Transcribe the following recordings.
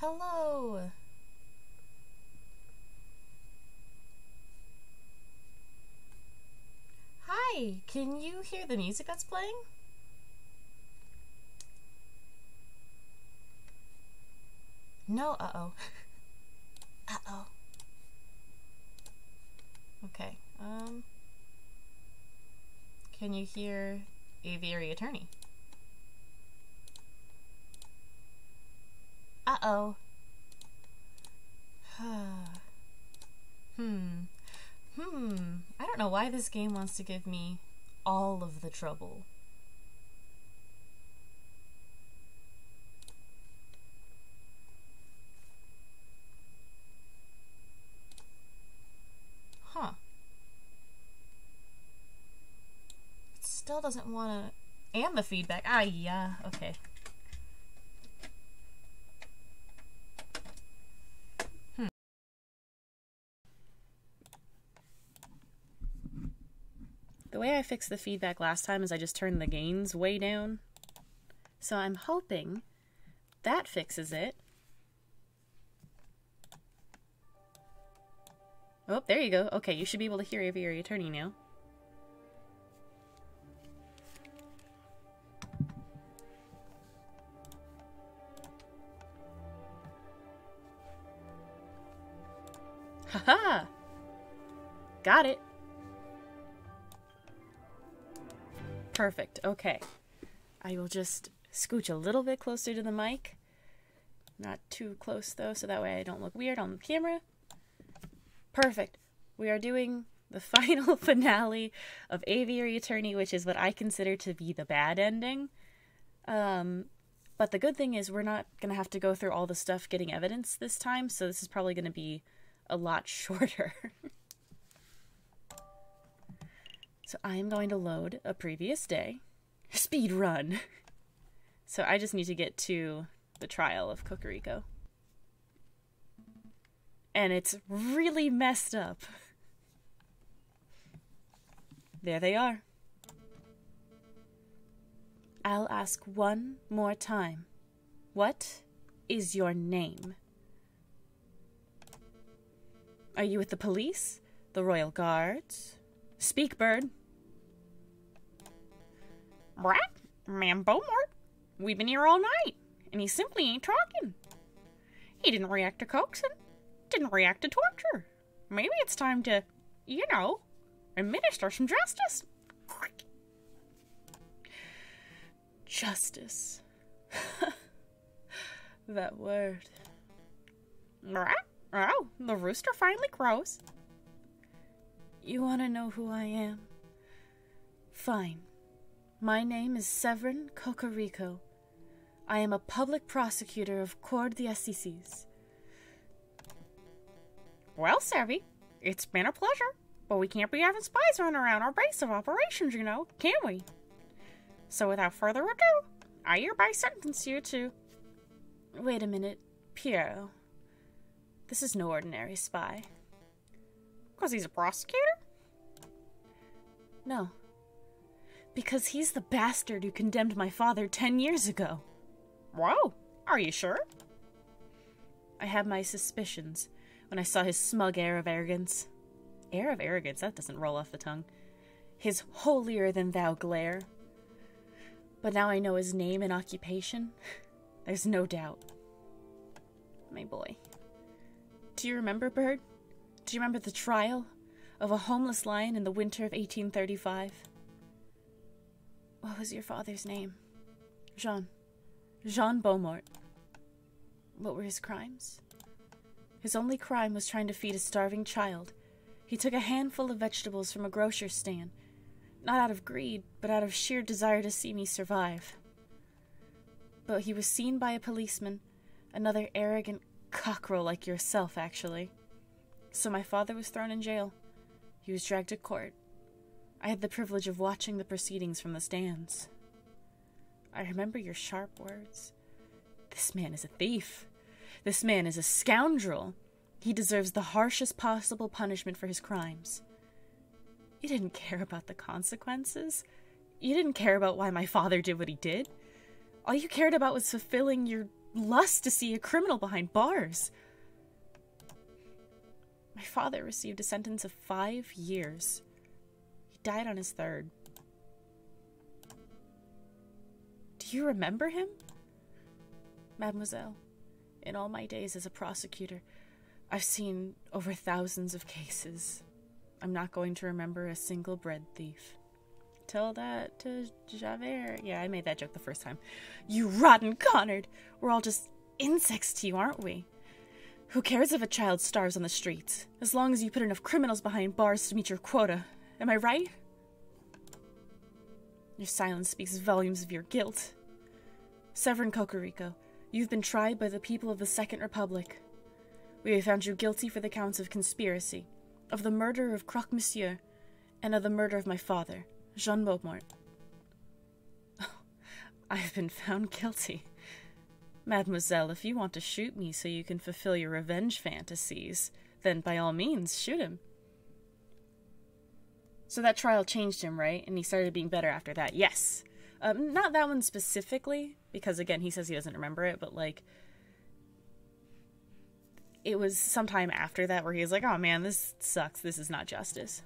Hello! Hi! Can you hear the music that's playing? No, uh-oh. uh-oh. Okay, um... Can you hear Aviary Attorney? Uh-oh. hmm. Hmm. I don't know why this game wants to give me all of the trouble. Huh. It still doesn't want to... And the feedback. Ah, yeah. Okay. Way I fixed the feedback last time is I just turned the gains way down. So I'm hoping that fixes it. Oh, there you go. Okay, you should be able to hear your attorney now. Haha! Got it. Perfect. Okay. I will just scooch a little bit closer to the mic. Not too close though, so that way I don't look weird on the camera. Perfect. We are doing the final finale of Aviary Attorney, which is what I consider to be the bad ending. Um, but the good thing is we're not going to have to go through all the stuff getting evidence this time, so this is probably going to be a lot shorter. So I'm going to load a previous day. Speed run. So I just need to get to the trial of Cocorico. And it's really messed up. There they are. I'll ask one more time. What is your name? Are you with the police? The Royal Guards? Speak, bird. Brat, man Beaumont, we've been here all night, and he simply ain't talking. He didn't react to coaxing, didn't react to torture. Maybe it's time to, you know, administer some justice. Justice. that word. Brat, oh, the rooster finally crows. You want to know who I am? Fine. My name is Severin Cocorico. I am a public prosecutor of Cour d'Assises. Well, Savvy, it's been a pleasure, but we can't be having spies running around our base of operations, you know, can we? So without further ado, I hereby sentence you to. Wait a minute, Piero. This is no ordinary spy. Because he's a prosecutor? No because he's the bastard who condemned my father ten years ago. Whoa, are you sure? I had my suspicions when I saw his smug air of arrogance. Air of arrogance, that doesn't roll off the tongue. His holier than thou glare. But now I know his name and occupation. There's no doubt. My boy. Do you remember, Bird? Do you remember the trial of a homeless lion in the winter of 1835? What was your father's name? Jean. Jean Beaumont. What were his crimes? His only crime was trying to feed a starving child. He took a handful of vegetables from a grocer's stand, not out of greed, but out of sheer desire to see me survive. But he was seen by a policeman, another arrogant cockerel like yourself, actually. So my father was thrown in jail. He was dragged to court. I had the privilege of watching the proceedings from the stands. I remember your sharp words. This man is a thief. This man is a scoundrel. He deserves the harshest possible punishment for his crimes. You didn't care about the consequences. You didn't care about why my father did what he did. All you cared about was fulfilling your lust to see a criminal behind bars. My father received a sentence of five years. Died on his third. Do you remember him? Mademoiselle, in all my days as a prosecutor, I've seen over thousands of cases. I'm not going to remember a single bread thief. Tell that to Javert. Yeah, I made that joke the first time. You rotten Connard! We're all just insects to you, aren't we? Who cares if a child starves on the streets, as long as you put enough criminals behind bars to meet your quota? Am I right? Your silence speaks volumes of your guilt. Severin Cocorico, you've been tried by the people of the Second Republic. We have found you guilty for the counts of conspiracy, of the murder of Croque Monsieur, and of the murder of my father, Jean Beaumont. Oh, I have been found guilty. Mademoiselle, if you want to shoot me so you can fulfill your revenge fantasies, then by all means, shoot him. So that trial changed him, right? And he started being better after that. Yes. Um, not that one specifically, because again, he says he doesn't remember it, but like, it was sometime after that where he was like, oh man, this sucks. This is not justice.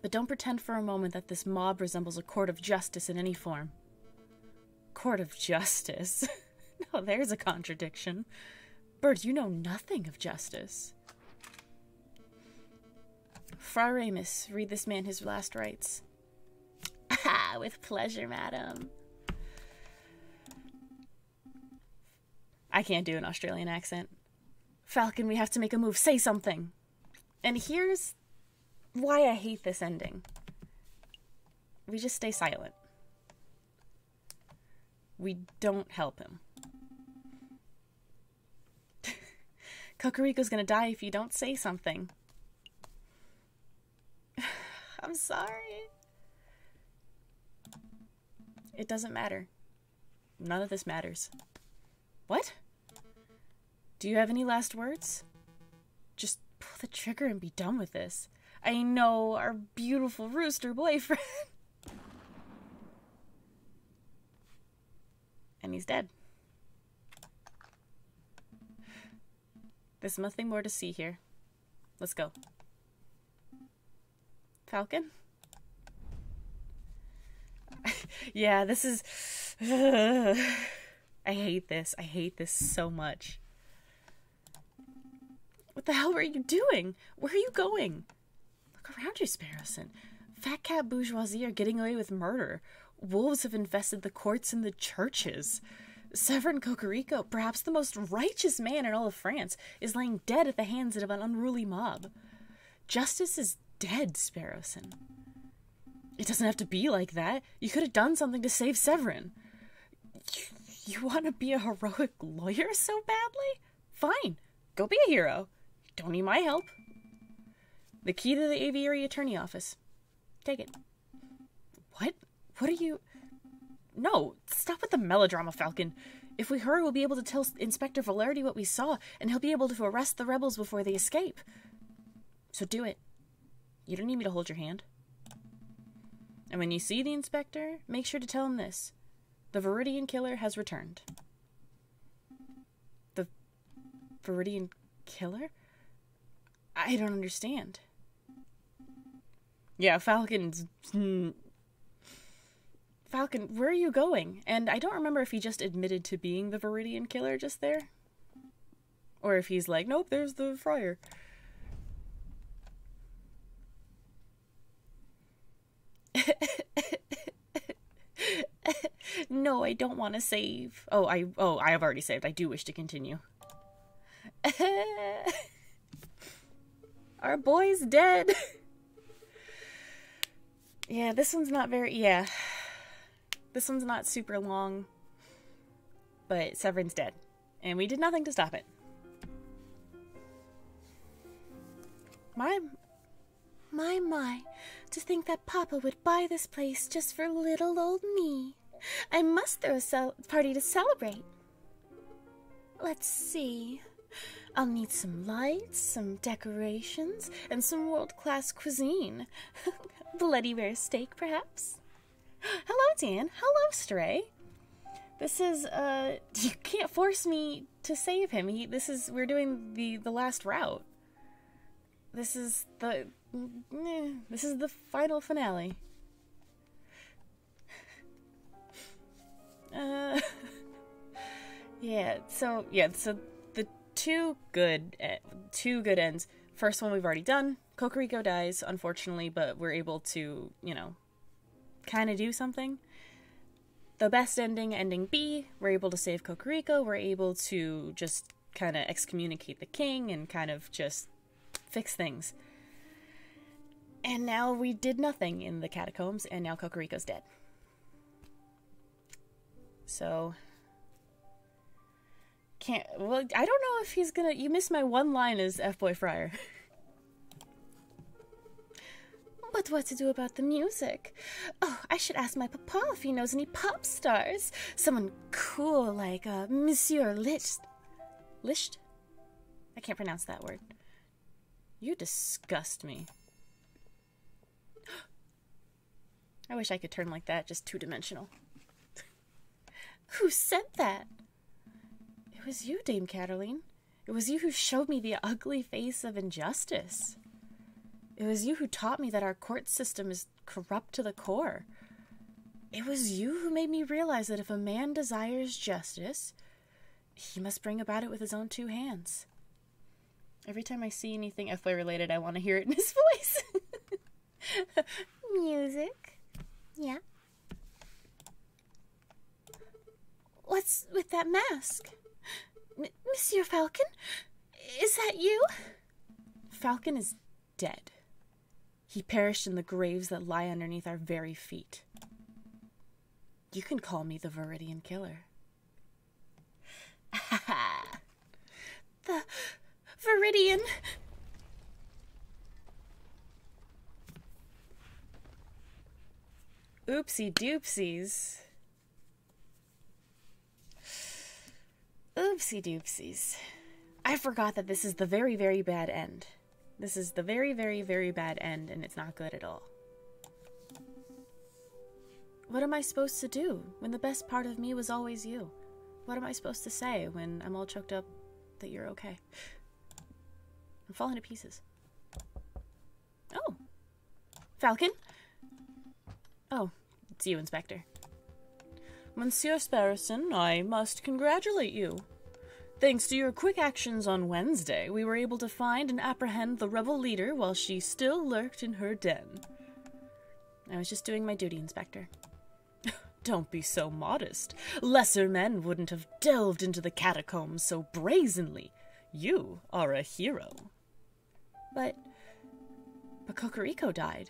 But don't pretend for a moment that this mob resembles a court of justice in any form. Court of justice? no, there's a contradiction. Bird, you know nothing of justice. Fra Remus, read this man his last rites. Ah, with pleasure, madam. I can't do an Australian accent. Falcon, we have to make a move. Say something. And here's why I hate this ending. We just stay silent. We don't help him. Cocorico's gonna die if you don't say something. I'm sorry. It doesn't matter. None of this matters. What? Do you have any last words? Just pull the trigger and be done with this. I know, our beautiful rooster boyfriend. and he's dead. There's nothing more to see here. Let's go. Falcon? yeah, this is. I hate this. I hate this so much. What the hell are you doing? Where are you going? Look around you, Sparrowson. Fat cat bourgeoisie are getting away with murder. Wolves have infested the courts and the churches. Severin Cocorico, perhaps the most righteous man in all of France, is lying dead at the hands of an unruly mob. Justice is dead, Sparrowson. It doesn't have to be like that. You could have done something to save Severin. You, you want to be a heroic lawyer so badly? Fine. Go be a hero. Don't need my help. The key to the aviary attorney office. Take it. What? What are you. No, stop with the melodrama, Falcon. If we hurry, we'll be able to tell Inspector Valerdi what we saw, and he'll be able to arrest the rebels before they escape. So do it. You don't need me to hold your hand. And when you see the inspector, make sure to tell him this the Viridian killer has returned. The Viridian killer? I don't understand. Yeah, Falcon's. Hmm. Falcon, where are you going? And I don't remember if he just admitted to being the Viridian killer just there. Or if he's like, nope, there's the friar. no, I don't want to save. Oh, I oh, I have already saved. I do wish to continue. Our boy's dead. yeah, this one's not very yeah. This one's not super long. But Severin's dead. And we did nothing to stop it. My my my, to think that Papa would buy this place just for little old me. I must throw a party to celebrate. Let's see. I'll need some lights, some decorations, and some world class cuisine. Bloody rare steak, perhaps? Hello, Dan. Hello, Stray. This is uh you can't force me to save him. He this is we're doing the the last route. This is the this is the final finale. Uh Yeah, so yeah, so the two good eh, two good ends. First one we've already done. Cocorico dies unfortunately, but we're able to, you know, kind of do something the best ending, ending B, we're able to save Cocorico. We're able to just kind of excommunicate the king and kind of just fix things. And now we did nothing in the catacombs, and now Cocorico's dead. So. Can't. Well, I don't know if he's gonna. You missed my one line as F Boy Friar. But what to do about the music? Oh, I should ask my papa if he knows any pop stars. Someone cool like uh, Monsieur Liszt. Liszt? I can't pronounce that word. You disgust me. I wish I could turn like that, just two dimensional. who said that? It was you, Dame Catiline. It was you who showed me the ugly face of injustice. It was you who taught me that our court system is corrupt to the core. It was you who made me realize that if a man desires justice, he must bring about it with his own two hands. Every time I see anything F-boy related, I want to hear it in his voice. Music. Yeah. What's with that mask? M- Monsieur Falcon? Is that you? Falcon is dead. He perished in the graves that lie underneath our very feet. You can call me the Viridian Killer. the Viridian. Oopsie doopsies. Oopsie doopsies. I forgot that this is the very, very bad end. This is the very, very, very bad end, and it's not good at all. What am I supposed to do when the best part of me was always you? What am I supposed to say when I'm all choked up that you're okay? I'm falling to pieces. Oh. Falcon? Oh, it's you, Inspector. Monsieur Sparrowson, I must congratulate you. Thanks to your quick actions on Wednesday, we were able to find and apprehend the rebel leader while she still lurked in her den. I was just doing my duty, Inspector. Don't be so modest. Lesser men wouldn't have delved into the catacombs so brazenly. You are a hero. But. But Cocorico died.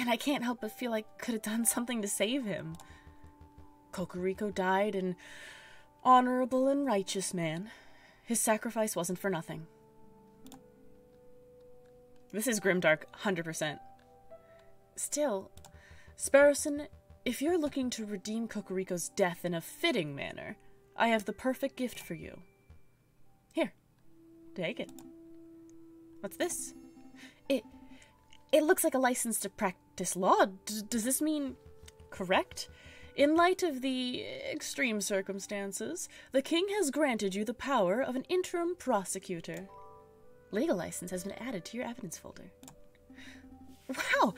And I can't help but feel I could have done something to save him. Cocorico died, an honorable and righteous man. His sacrifice wasn't for nothing. This is grimdark, 100%. Still, Sparrowson, if you're looking to redeem Cocorico's death in a fitting manner, I have the perfect gift for you. Here, take it. What's this? It it looks like a license to practice law. D- does this mean correct? In light of the extreme circumstances, the king has granted you the power of an interim prosecutor. Legal license has been added to your evidence folder. Wow!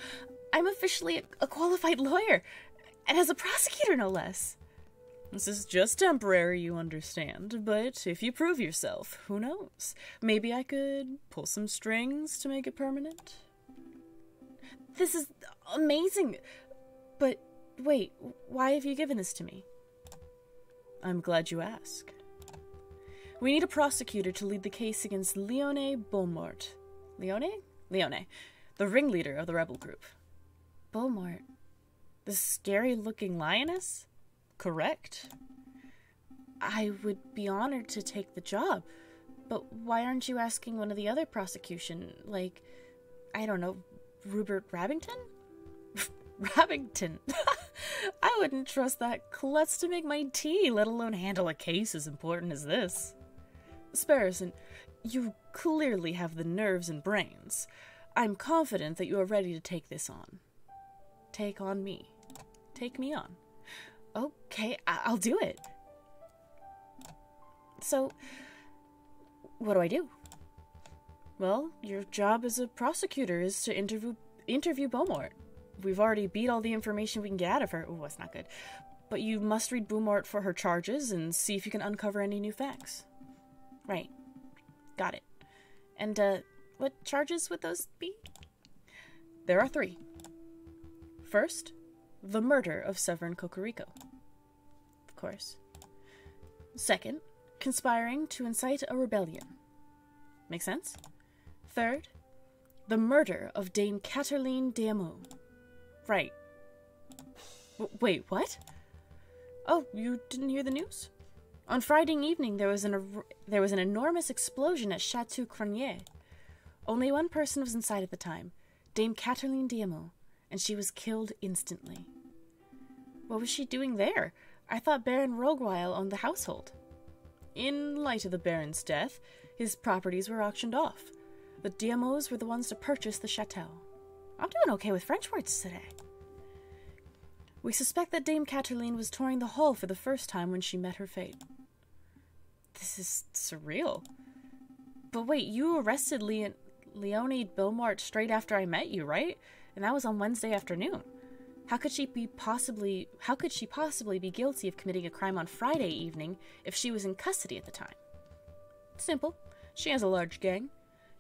I'm officially a qualified lawyer, and as a prosecutor, no less. This is just temporary, you understand, but if you prove yourself, who knows? Maybe I could pull some strings to make it permanent? This is amazing, but Wait, why have you given this to me? I'm glad you ask. We need a prosecutor to lead the case against Leone Beaumont. Leone? Leone, the ringleader of the rebel group. Beaumont? The scary looking lioness? Correct. I would be honored to take the job, but why aren't you asking one of the other prosecution, like, I don't know, Rupert Rabington? Rabington. I wouldn't trust that klutz to make my tea, let alone handle a case as important as this. Sparrowson, you clearly have the nerves and brains. I'm confident that you are ready to take this on. Take on me. Take me on. Okay, I- I'll do it. So, what do I do? Well, your job as a prosecutor is to interview interview Beaumont. We've already beat all the information we can get out of her. Oh, that's not good. But you must read Beaumont for her charges and see if you can uncover any new facts. Right. Got it. And, uh, what charges would those be? There are three. First, the murder of Severin Cocorico. Of course. Second, conspiring to incite a rebellion. Make sense? Third, the murder of Dame Catiline Diamou. Right. W- wait, what? Oh, you didn't hear the news? On Friday evening, there was an er- there was an enormous explosion at Chateau Cronier. Only one person was inside at the time, Dame Catiline Diamou, and she was killed instantly. What was she doing there? I thought Baron Rogueweil owned the household. In light of the Baron's death, his properties were auctioned off. The Diamous were the ones to purchase the chateau. I'm doing okay with French words today. We suspect that Dame Catiline was touring the hall for the first time when she met her fate. This is surreal. But wait, you arrested Leon- Leonide Beaumont straight after I met you, right? And that was on Wednesday afternoon. How could she be possibly how could she possibly be guilty of committing a crime on Friday evening if she was in custody at the time? Simple. She has a large gang.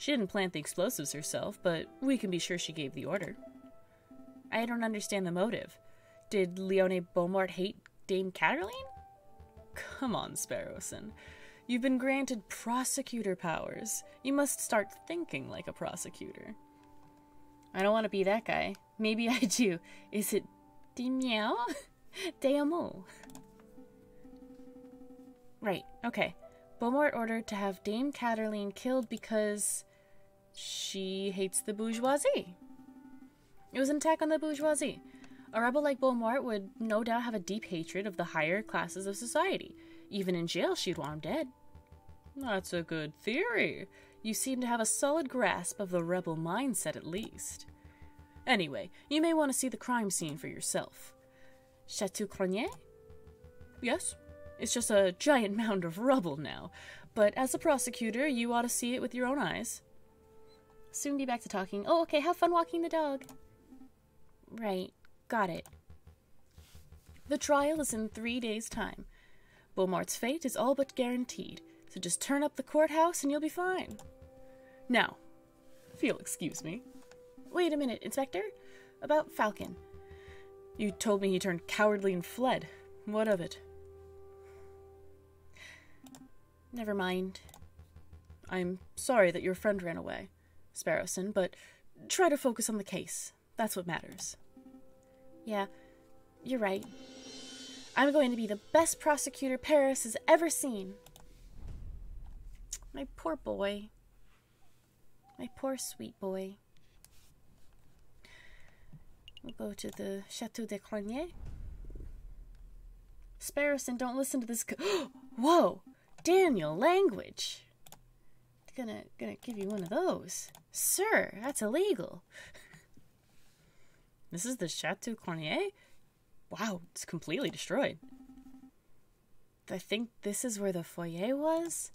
She didn't plant the explosives herself, but we can be sure she gave the order. I don't understand the motive. Did Leone Beaumont hate Dame Catiline? Come on, Sparrowson. You've been granted prosecutor powers. You must start thinking like a prosecutor. I don't want to be that guy. Maybe I do. Is it Dimiao? Deamo. Right, okay. Beaumont ordered to have Dame Catiline killed because she hates the bourgeoisie. It was an attack on the bourgeoisie. A rebel like Beaumont would no doubt have a deep hatred of the higher classes of society. Even in jail, she'd want him dead. That's a good theory. You seem to have a solid grasp of the rebel mindset, at least. Anyway, you may want to see the crime scene for yourself. Chateau Cronier? Yes, it's just a giant mound of rubble now, but as a prosecutor, you ought to see it with your own eyes. Soon be back to talking. Oh, okay, have fun walking the dog. Right, got it. The trial is in three days' time. Beaumont's fate is all but guaranteed, so just turn up the courthouse and you'll be fine. Now, if you'll excuse me. Wait a minute, Inspector. About Falcon. You told me he turned cowardly and fled. What of it? Never mind. I'm sorry that your friend ran away, Sparrowson, but try to focus on the case. That's what matters. Yeah, you're right. I'm going to be the best prosecutor Paris has ever seen. My poor boy. My poor sweet boy. We'll go to the Chateau de Cronier. Sparrowson, don't listen to this. Whoa! Daniel, language! Gonna, gonna give you one of those. Sir, that's illegal. this is the Chateau Cornier. Wow, it's completely destroyed. I think this is where the foyer was?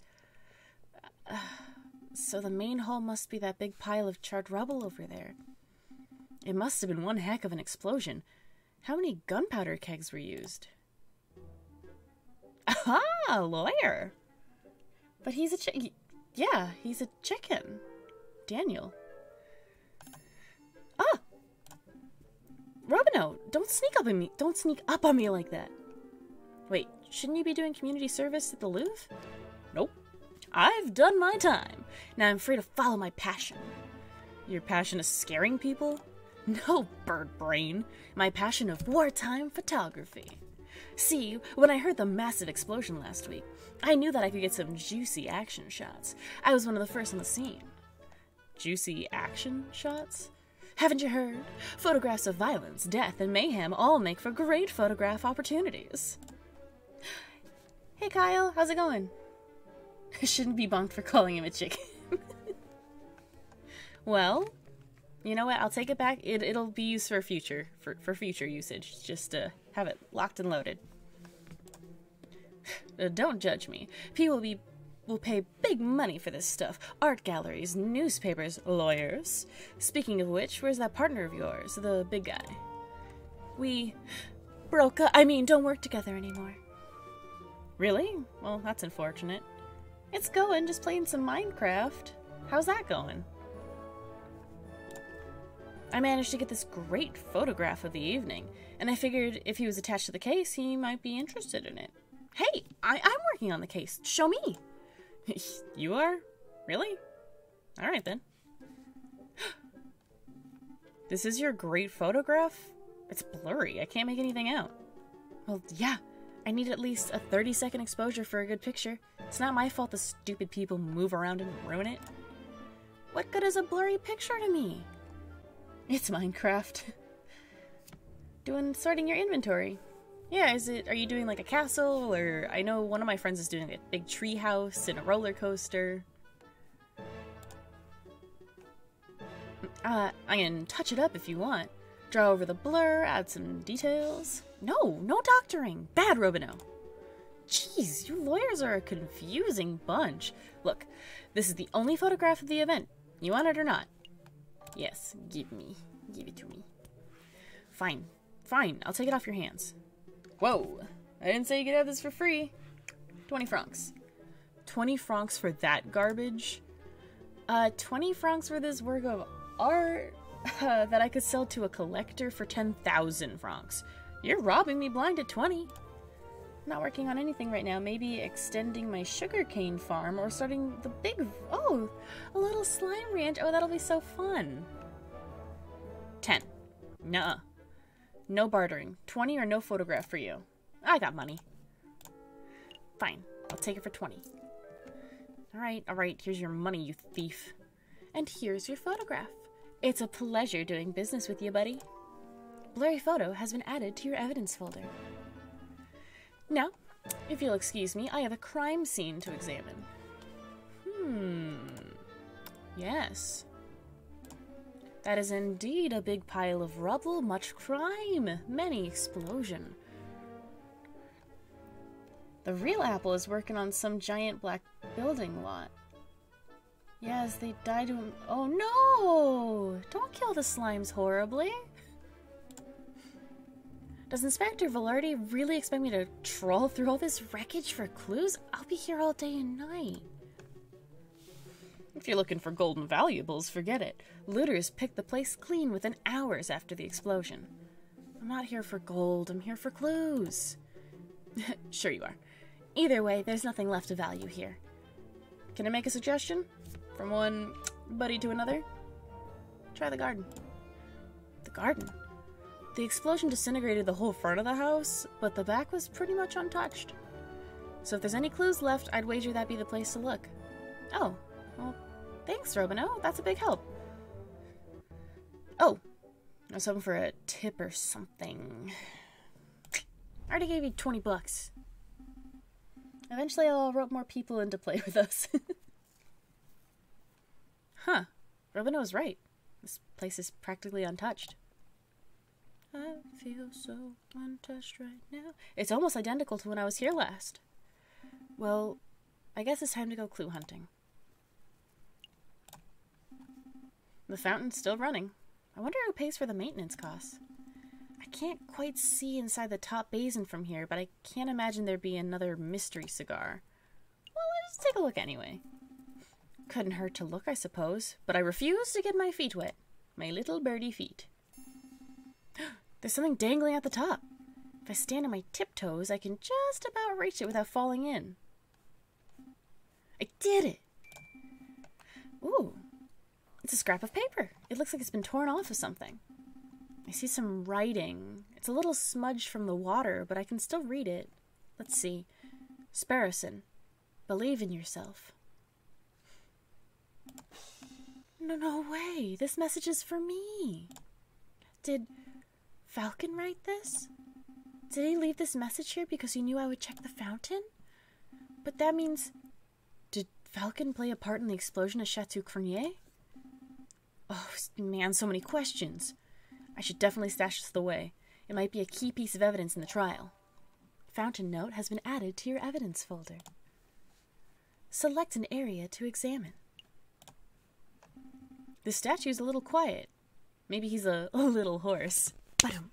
Uh, so the main hall must be that big pile of charred rubble over there. It must have been one heck of an explosion. How many gunpowder kegs were used? Ah, lawyer. But he's a chi- yeah, he's a chicken. Daniel. Ah. Robino, don't sneak up on me. Don't sneak up on me like that. Wait, shouldn't you be doing community service at the Louvre? Nope. I've done my time. Now I'm free to follow my passion. Your passion is scaring people? No, bird brain. My passion of wartime photography. See, when I heard the massive explosion last week, I knew that I could get some juicy action shots. I was one of the first on the scene. Juicy action shots? Haven't you heard? Photographs of violence, death, and mayhem all make for great photograph opportunities. Hey Kyle, how's it going? I shouldn't be bunked for calling him a chicken. well, you know what? I'll take it back. It, it'll be used for future for, for future usage. Just to have it locked and loaded. Uh, don't judge me. People will be will pay big money for this stuff. Art galleries, newspapers, lawyers. Speaking of which, where's that partner of yours, the big guy? We broke up. I mean, don't work together anymore. Really? Well, that's unfortunate. It's going, just playing some Minecraft. How's that going? I managed to get this great photograph of the evening, and I figured if he was attached to the case, he might be interested in it. Hey, I- I'm working on the case. Show me. you are? Really? Alright then. this is your great photograph? It's blurry. I can't make anything out. Well, yeah. I need at least a 30 second exposure for a good picture. It's not my fault the stupid people move around and ruin it. What good is a blurry picture to me? It's Minecraft. doing sorting your inventory. Yeah, is it are you doing like a castle or I know one of my friends is doing a big tree house and a roller coaster. Uh, I can touch it up if you want. Draw over the blur, add some details. No, no doctoring. Bad, Robino. Jeez, you lawyers are a confusing bunch. Look, this is the only photograph of the event. You want it or not? Yes, give me. Give it to me. Fine. Fine, I'll take it off your hands. Whoa. I didn't say you could have this for free. 20 francs. 20 francs for that garbage? Uh, 20 francs for this work of art uh, that I could sell to a collector for 10,000 francs. You're robbing me blind at 20. Not working on anything right now. Maybe extending my sugarcane farm or starting the big. Oh, a little slime ranch. Oh, that'll be so fun. 10. Nuh No bartering. 20 or no photograph for you. I got money. Fine. I'll take it for 20. Alright, alright. Here's your money, you thief. And here's your photograph. It's a pleasure doing business with you, buddy. Blurry photo has been added to your evidence folder. Now, if you'll excuse me, I have a crime scene to examine. Hmm. Yes. That is indeed a big pile of rubble, much crime, many explosion. The real Apple is working on some giant black building lot. Yes, they died to Oh no! Don't kill the slimes horribly. Does Inspector Velarde really expect me to troll through all this wreckage for clues? I'll be here all day and night. If you're looking for golden valuables, forget it. Looters picked the place clean within hours after the explosion. I'm not here for gold, I'm here for clues. sure you are. Either way, there's nothing left of value here. Can I make a suggestion? From one buddy to another? Try the garden. The garden? The explosion disintegrated the whole front of the house, but the back was pretty much untouched. So if there's any clues left, I'd wager that'd be the place to look. Oh, well, thanks, Robino. Oh, that's a big help. Oh, I was hoping for a tip or something. I already gave you 20 bucks. Eventually I'll rope more people into play with us. huh. Robino was right. This place is practically untouched. I feel so untouched right now. It's almost identical to when I was here last. Well, I guess it's time to go clue hunting. The fountain's still running. I wonder who pays for the maintenance costs. I can't quite see inside the top basin from here, but I can't imagine there'd be another mystery cigar. Well, let's take a look anyway. Couldn't hurt to look, I suppose, but I refuse to get my feet wet. My little birdie feet. There's something dangling at the top. If I stand on my tiptoes, I can just about reach it without falling in. I did it! Ooh, it's a scrap of paper. It looks like it's been torn off of something. I see some writing. It's a little smudged from the water, but I can still read it. Let's see. Sparrowson, believe in yourself. No, no way. This message is for me. Did Falcon write this? Did he leave this message here because he knew I would check the fountain? But that means. Did Falcon play a part in the explosion at Chateau Crenier? Oh, man, so many questions. I should definitely stash this away. It might be a key piece of evidence in the trial. Fountain note has been added to your evidence folder. Select an area to examine. The statue's a little quiet. Maybe he's a, a little. Ba-dum.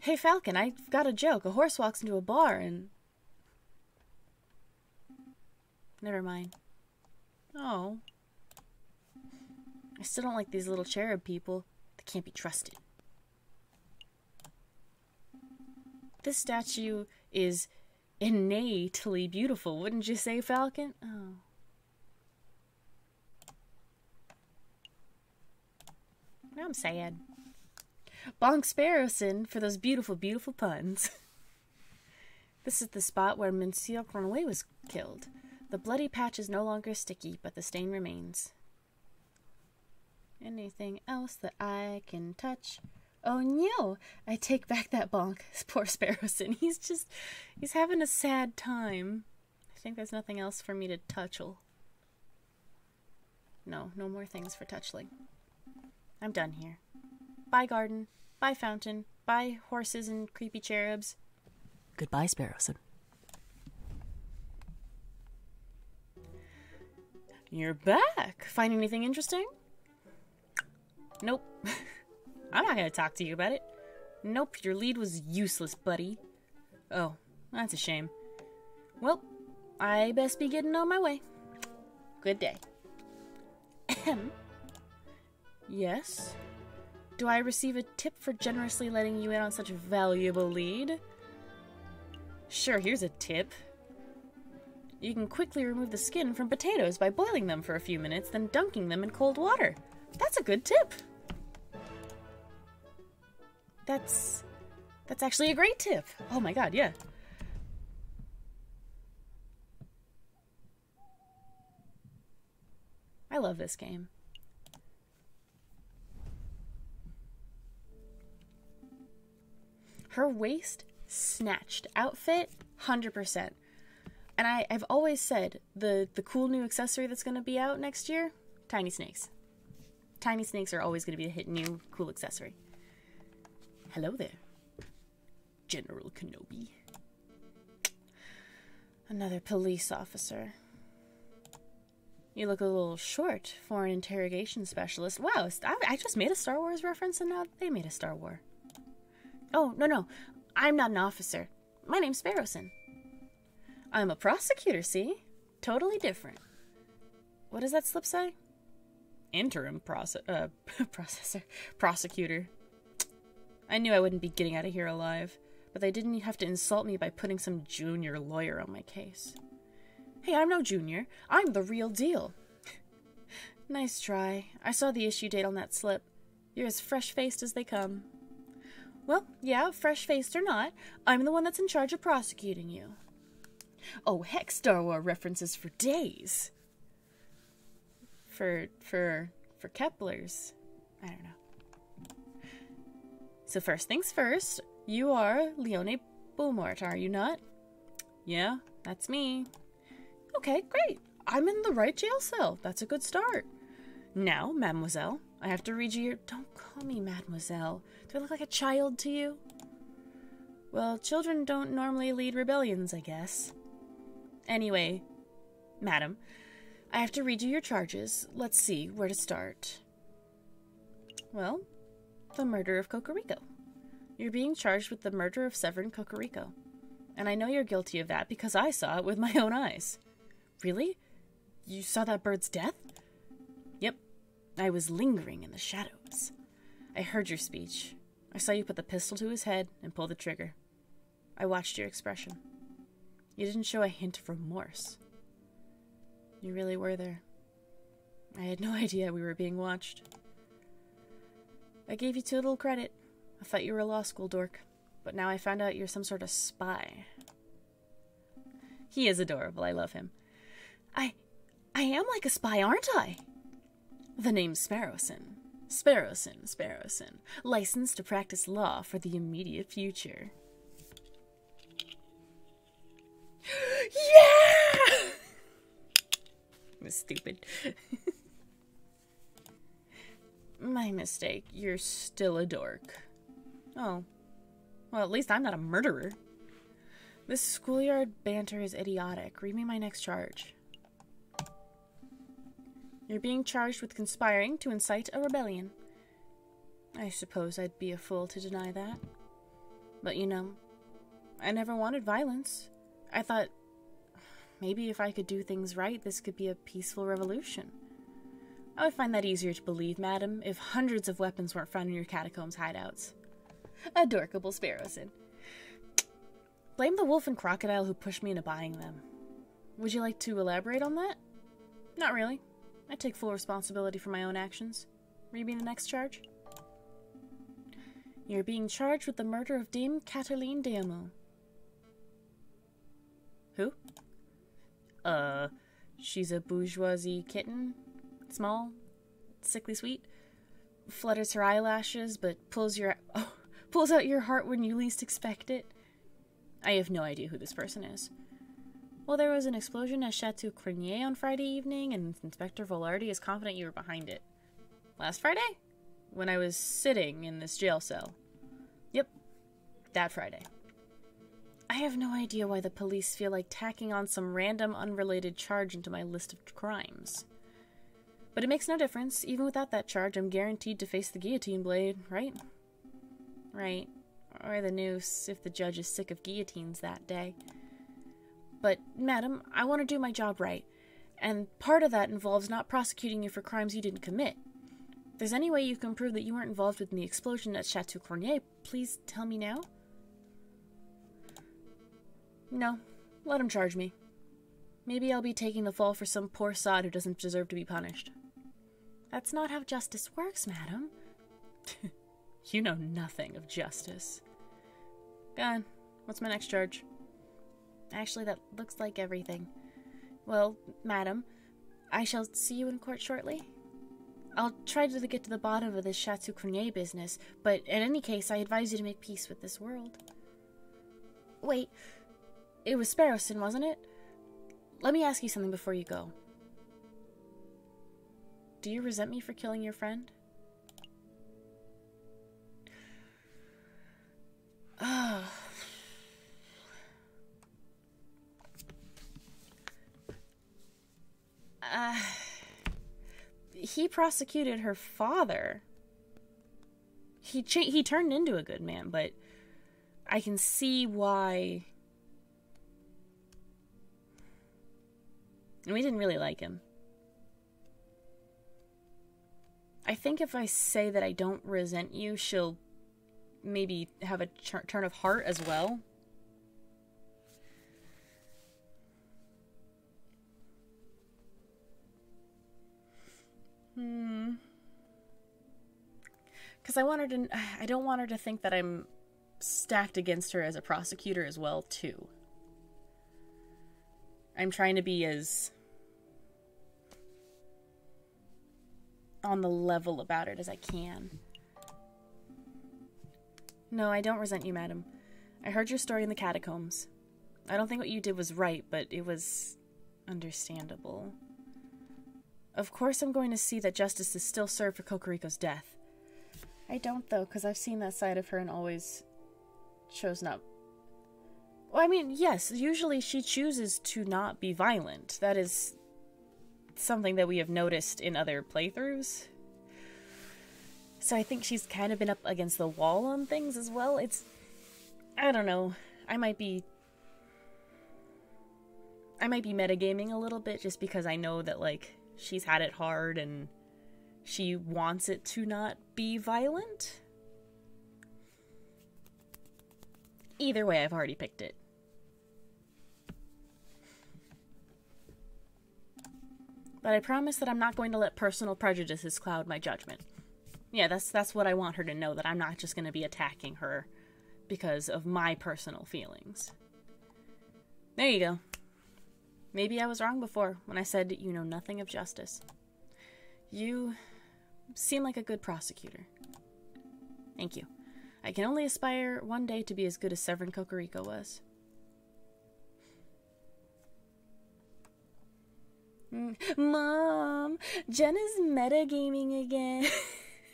Hey Falcon, I've got a joke. A horse walks into a bar and. Never mind. Oh. I still don't like these little cherub people. They can't be trusted. This statue is innately beautiful, wouldn't you say, Falcon? Oh. Now I'm sad. Bonk Sparrowson for those beautiful, beautiful puns. this is the spot where Monsieur Grenouille was killed. The bloody patch is no longer sticky, but the stain remains. Anything else that I can touch? Oh no! I take back that bonk. Poor Sparrowson. He's just. He's having a sad time. I think there's nothing else for me to touchel. No, no more things for touchling. I'm done here. Bye, garden. Bye, fountain. Bye, horses and creepy cherubs. Goodbye, Sparrowson. You're back. Find anything interesting? Nope. I'm not to talk to you about it. Nope, your lead was useless, buddy. Oh, that's a shame. Well, I best be getting on my way. Good day. Ahem. yes? Do I receive a tip for generously letting you in on such a valuable lead? Sure, here's a tip. You can quickly remove the skin from potatoes by boiling them for a few minutes, then dunking them in cold water. That's a good tip. That's that's actually a great tip. Oh my god, yeah. I love this game. her waist snatched outfit 100% and I, i've always said the the cool new accessory that's going to be out next year tiny snakes tiny snakes are always going to be a hit new cool accessory hello there general kenobi another police officer you look a little short for an interrogation specialist wow i just made a star wars reference and now they made a star War. Oh, no, no. I'm not an officer. My name's Sparrowson. I'm a prosecutor, see? Totally different. What does that slip say? Interim proce- uh, processor. Prosecutor. I knew I wouldn't be getting out of here alive, but they didn't have to insult me by putting some junior lawyer on my case. Hey, I'm no junior. I'm the real deal. nice try. I saw the issue date on that slip. You're as fresh faced as they come. Well, yeah, fresh faced or not, I'm the one that's in charge of prosecuting you. Oh, heck, Star Wars references for days. For, for, for Kepler's. I don't know. So, first things first, you are Leone Beaumont, are you not? Yeah, that's me. Okay, great. I'm in the right jail cell. That's a good start. Now, mademoiselle, I have to read you your. Don't call me mademoiselle. Do I look like a child to you? Well, children don't normally lead rebellions, I guess. Anyway, madam, I have to read you your charges. Let's see where to start. Well, the murder of Cocorico. You're being charged with the murder of Severin Cocorico. And I know you're guilty of that because I saw it with my own eyes. Really? You saw that bird's death? Yep. I was lingering in the shadows. I heard your speech. I saw you put the pistol to his head and pull the trigger. I watched your expression. You didn't show a hint of remorse. You really were there. I had no idea we were being watched. I gave you too little credit. I thought you were a law school dork, but now I found out you're some sort of spy. He is adorable. I love him. I I am like a spy, aren't I? The name's Sparrowson. Sparrowson, Sparrowson, licensed to practice law for the immediate future. Yeah! I was stupid. My mistake. You're still a dork. Oh. Well, at least I'm not a murderer. This schoolyard banter is idiotic. Read me my next charge. You're being charged with conspiring to incite a rebellion. I suppose I'd be a fool to deny that. But you know, I never wanted violence. I thought maybe if I could do things right, this could be a peaceful revolution. I would find that easier to believe, madam, if hundreds of weapons weren't found in your catacombs hideouts. Adorable Sparrowson. Blame the wolf and crocodile who pushed me into buying them. Would you like to elaborate on that? Not really. I take full responsibility for my own actions. Read the next charge. You're being charged with the murder of Dame Catiline Deamo. Uh, she's a bourgeoisie kitten. Small, sickly sweet. Flutters her eyelashes, but pulls your oh, pulls out your heart when you least expect it. I have no idea who this person is. Well, there was an explosion at Chateau Crenier on Friday evening, and Inspector Velarde is confident you were behind it. Last Friday? When I was sitting in this jail cell. Yep, that Friday. I have no idea why the police feel like tacking on some random unrelated charge into my list of crimes. But it makes no difference. Even without that charge, I'm guaranteed to face the guillotine blade, right? Right. Or the noose, if the judge is sick of guillotines that day. But, madam, I want to do my job right. And part of that involves not prosecuting you for crimes you didn't commit. If there's any way you can prove that you weren't involved in the explosion at Chateau Crenier, please tell me now? No, let him charge me. Maybe I'll be taking the fall for some poor sod who doesn't deserve to be punished. That's not how justice works, madam. you know nothing of justice. Go on. What's my next charge? Actually, that looks like everything. Well, madam, I shall see you in court shortly. I'll try to get to the bottom of this Chateau Crenier business, but in any case, I advise you to make peace with this world. Wait, it was Sparrowson, wasn't it? Let me ask you something before you go. Do you resent me for killing your friend? Ah. uh, he prosecuted her father. He he turned into a good man, but I can see why. And we didn't really like him. I think if I say that I don't resent you, she'll maybe have a turn of heart as well. Hmm. Because I want her to. I don't want her to think that I'm stacked against her as a prosecutor as well, too. I'm trying to be as on the level about it as I can. No, I don't resent you, madam. I heard your story in the catacombs. I don't think what you did was right, but it was understandable. Of course, I'm going to see that justice is still served for Cocorico's death. I don't, though, because I've seen that side of her and always chose not. Well, I mean, yes, usually she chooses to not be violent. That is something that we have noticed in other playthroughs. So I think she's kind of been up against the wall on things as well. It's. I don't know. I might be. I might be metagaming a little bit just because I know that, like, she's had it hard and she wants it to not be violent. Either way, I've already picked it. But I promise that I'm not going to let personal prejudices cloud my judgment. Yeah, that's that's what I want her to know that I'm not just going to be attacking her because of my personal feelings. There you go. Maybe I was wrong before when I said you know nothing of justice. You seem like a good prosecutor. Thank you. I can only aspire one day to be as good as Severin Cocorico was. Mom, Jen is metagaming again.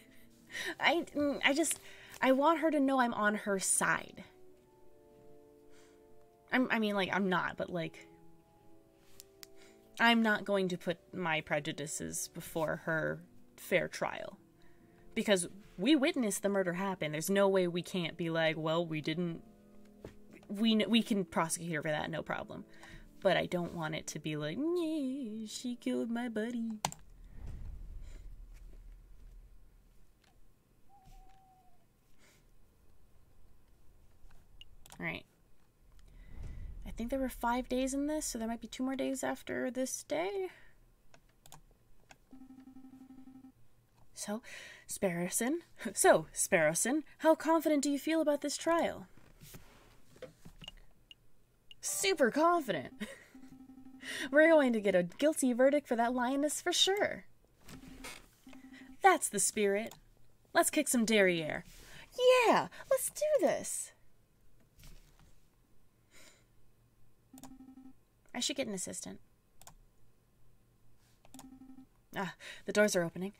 I mm, I just I want her to know I'm on her side. I'm, I mean, like, I'm not, but like, I'm not going to put my prejudices before her fair trial. Because we witnessed the murder happen. There's no way we can't be like, well, we didn't. We, we can prosecute her for that, no problem. But I don't want it to be like, she killed my buddy. Alright. I think there were five days in this, so there might be two more days after this day. So, Sparrowson. So, Sparrowson, how confident do you feel about this trial? Super confident. We're going to get a guilty verdict for that lioness for sure. That's the spirit. Let's kick some derriere. Yeah, let's do this. I should get an assistant. Ah, the doors are opening.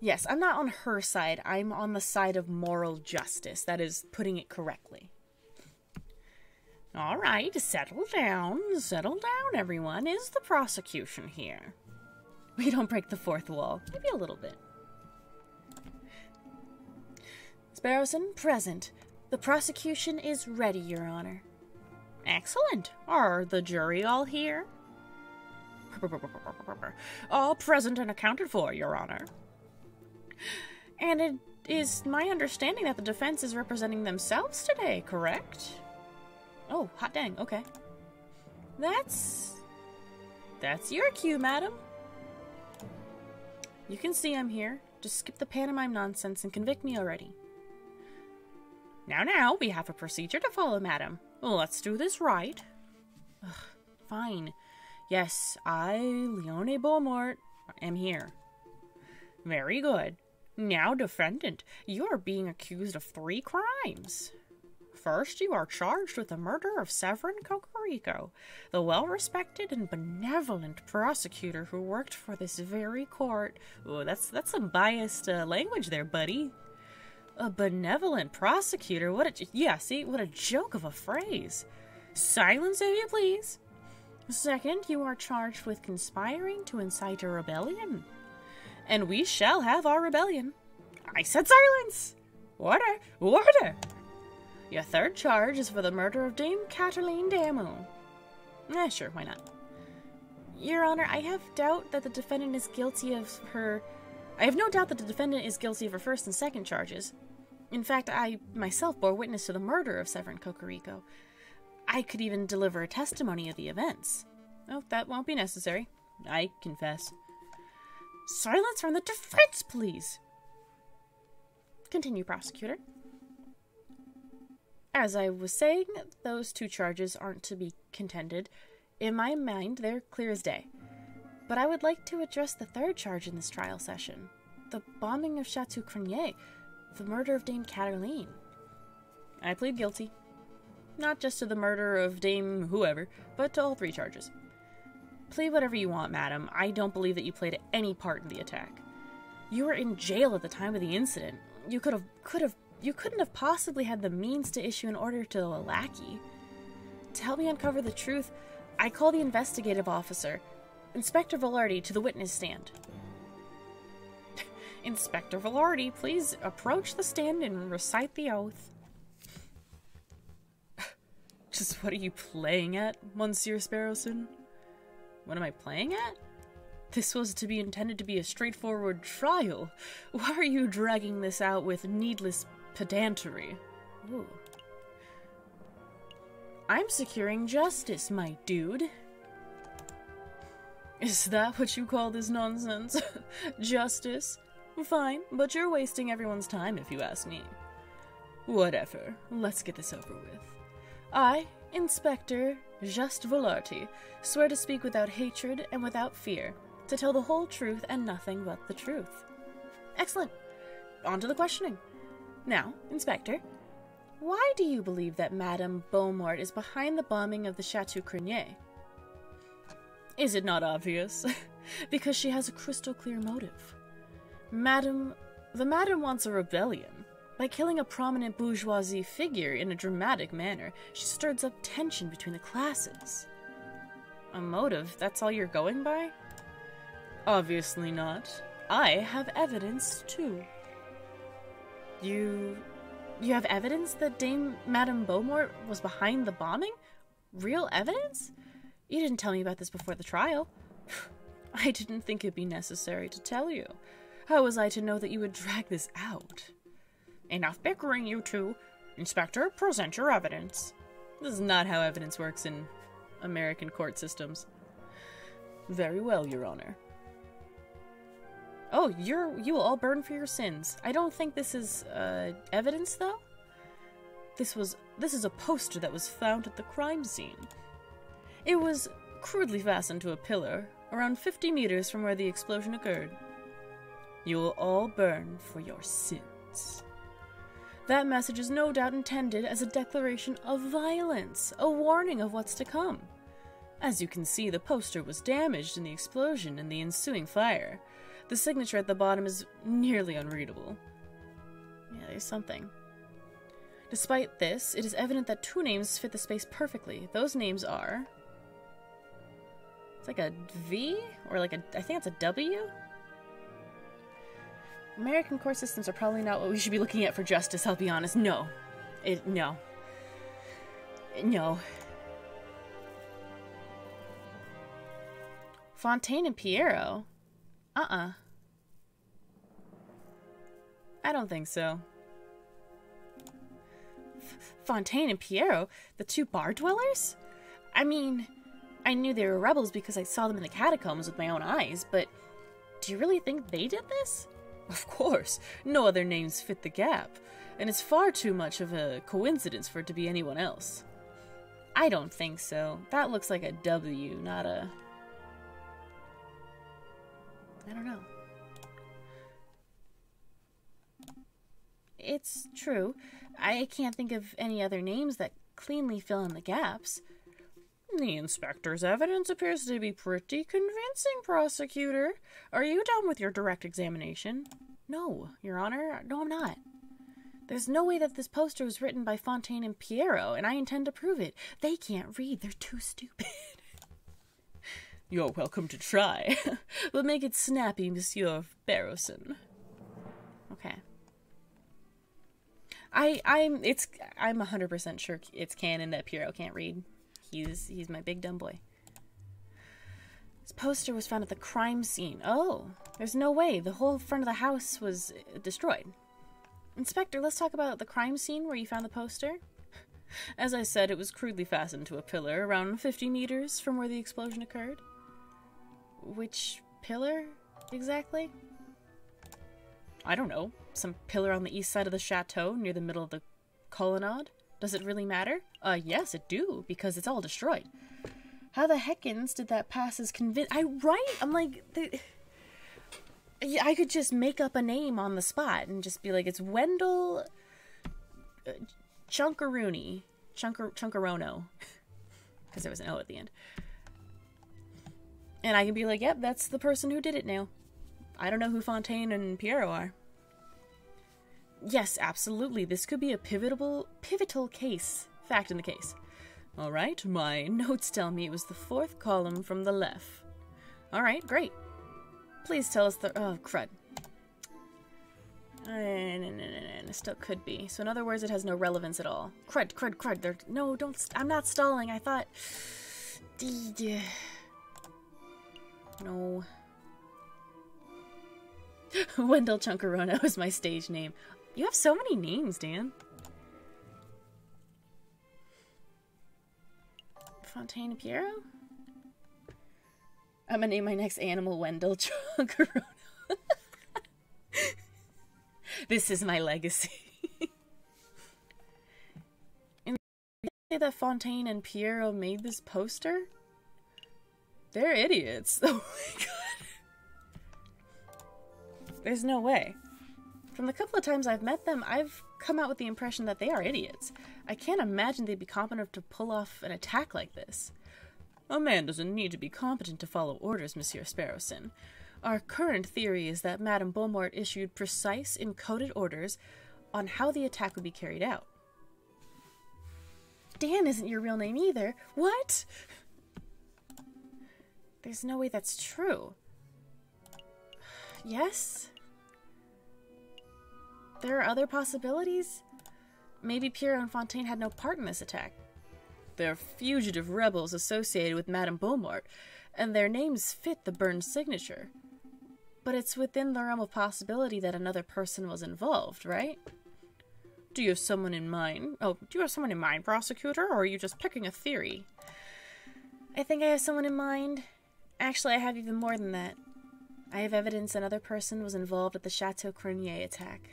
Yes, I'm not on her side. I'm on the side of moral justice. That is putting it correctly. All right, settle down. Settle down, everyone. Is the prosecution here? We don't break the fourth wall. Maybe a little bit. Sparrowson, present. The prosecution is ready, Your Honor. Excellent. Are the jury all here? All present and accounted for, Your Honor. And it is my understanding that the defense is representing themselves today, correct? Oh, hot dang, okay. That's... That's your cue, madam. You can see I'm here. Just skip the pantomime nonsense and convict me already. Now, now, we have a procedure to follow, madam. Let's do this right. Ugh, fine. Yes, I, Leone Beaumont, am here. Very good. Now, defendant, you are being accused of three crimes. First, you are charged with the murder of Severin Cocorico, the well respected and benevolent prosecutor who worked for this very court. Oh, that's that's some biased uh, language there, buddy. A benevolent prosecutor? What a. Yeah, see? What a joke of a phrase. Silence, if you please. Second, you are charged with conspiring to incite a rebellion. And we shall have our rebellion. I said silence! Order! Order! Your third charge is for the murder of Dame Catiline Damo. Eh, sure, why not? Your Honor, I have doubt that the defendant is guilty of her. I have no doubt that the defendant is guilty of her first and second charges. In fact, I myself bore witness to the murder of Severin Cocorico. I could even deliver a testimony of the events. Oh, that won't be necessary. I confess. Silence from the defense, please! Continue, prosecutor. As I was saying, those two charges aren't to be contended. In my mind, they're clear as day. But I would like to address the third charge in this trial session the bombing of Chateau Crenier the murder of Dame Catiline. I plead guilty. Not just to the murder of Dame whoever, but to all three charges. Plead whatever you want, madam. I don't believe that you played any part in the attack. You were in jail at the time of the incident. You could have could have you couldn't have possibly had the means to issue an order to a lackey. To help me uncover the truth, I call the investigative officer, Inspector Velarde, to the witness stand. Inspector Velarde, please approach the stand and recite the oath. Just what are you playing at, Monsieur Sparrowson? What am I playing at? This was to be intended to be a straightforward trial. Why are you dragging this out with needless pedantry? Ooh. I'm securing justice, my dude. Is that what you call this nonsense? justice? Fine, but you're wasting everyone's time if you ask me. Whatever, let's get this over with. I, Inspector Just Velarde, swear to speak without hatred and without fear, to tell the whole truth and nothing but the truth. Excellent. On to the questioning. Now, Inspector, why do you believe that Madame Beaumont is behind the bombing of the Chateau Crenier? Is it not obvious? because she has a crystal clear motive. Madame The Madame wants a rebellion. By killing a prominent bourgeoisie figure in a dramatic manner, she stirs up tension between the classes. A motive? That's all you're going by? Obviously not. I have evidence, too. You. You have evidence that Dame Madame Beaumont was behind the bombing? Real evidence? You didn't tell me about this before the trial. I didn't think it'd be necessary to tell you. How was I to know that you would drag this out? Enough bickering, you two. Inspector, present your evidence. This is not how evidence works in American court systems. Very well, Your Honor. Oh, you're you will all burn for your sins. I don't think this is uh, evidence, though. This was this is a poster that was found at the crime scene. It was crudely fastened to a pillar around 50 meters from where the explosion occurred. You will all burn for your sins. That message is no doubt intended as a declaration of violence, a warning of what's to come. As you can see, the poster was damaged in the explosion and the ensuing fire. The signature at the bottom is nearly unreadable. Yeah, there's something. Despite this, it is evident that two names fit the space perfectly. Those names are. It's like a V? Or like a. I think it's a W? American court systems are probably not what we should be looking at for justice, I'll be honest. No. It. No. No. Fontaine and Piero? Uh uh I don't think so. F Fontaine and Piero? The two bar dwellers? I mean, I knew they were rebels because I saw them in the catacombs with my own eyes, but do you really think they did this? Of course, no other names fit the gap, and it's far too much of a coincidence for it to be anyone else. I don't think so. That looks like a W, not a. I don't know. It's true. I can't think of any other names that cleanly fill in the gaps. The inspector's evidence appears to be pretty convincing, prosecutor. Are you done with your direct examination? No, Your Honor. No, I'm not. There's no way that this poster was written by Fontaine and Piero, and I intend to prove it. They can't read, they're too stupid. You're welcome to try, but make it snappy, Monsieur Barrowson. I I'm it's I'm 100% sure it's canon that Piero can't read. He's he's my big dumb boy. This poster was found at the crime scene. Oh, there's no way. The whole front of the house was destroyed. Inspector, let's talk about the crime scene where you found the poster. As I said, it was crudely fastened to a pillar around 50 meters from where the explosion occurred. Which pillar exactly? I don't know. Some pillar on the east side of the chateau near the middle of the colonnade? Does it really matter? Uh, yes, it do, because it's all destroyed. How the heckins did that pass as convince? I right? I'm like, the... I could just make up a name on the spot and just be like, it's Wendell uh, Chunkaroony, Chunker Chunkarono, because there was an O at the end. And I can be like, yep, that's the person who did it now. I don't know who Fontaine and Piero are. Yes, absolutely. This could be a pivotal pivotal case. Fact in the case. All right, my notes tell me it was the fourth column from the left. All right, great. Please tell us the oh crud. Eh, no, no, still could be. So in other words, it has no relevance at all. Crud, crud, crud. There, no, don't. i I'm not stalling. I thought. No. Wendell Chunkarona is my stage name. You have so many names, Dan. Fontaine and Piero? I'm gonna name my next animal Wendell Chunkarona. this is my legacy. and say that Fontaine and Piero made this poster? They're idiots. Oh my god. There's no way. From the couple of times I've met them, I've come out with the impression that they are idiots. I can't imagine they'd be competent to pull off an attack like this. A man doesn't need to be competent to follow orders, Monsieur Sparrowson. Our current theory is that Madame Beaumont issued precise, encoded orders on how the attack would be carried out. Dan isn't your real name either. What? There's no way that's true. Yes? There are other possibilities? Maybe Pierre and Fontaine had no part in this attack. They're fugitive rebels associated with Madame Beaumont, and their names fit the burned signature. But it's within the realm of possibility that another person was involved, right? Do you have someone in mind? Oh, do you have someone in mind, prosecutor, or are you just picking a theory? I think I have someone in mind. Actually, I have even more than that. I have evidence another person was involved at the Chateau Crenier attack.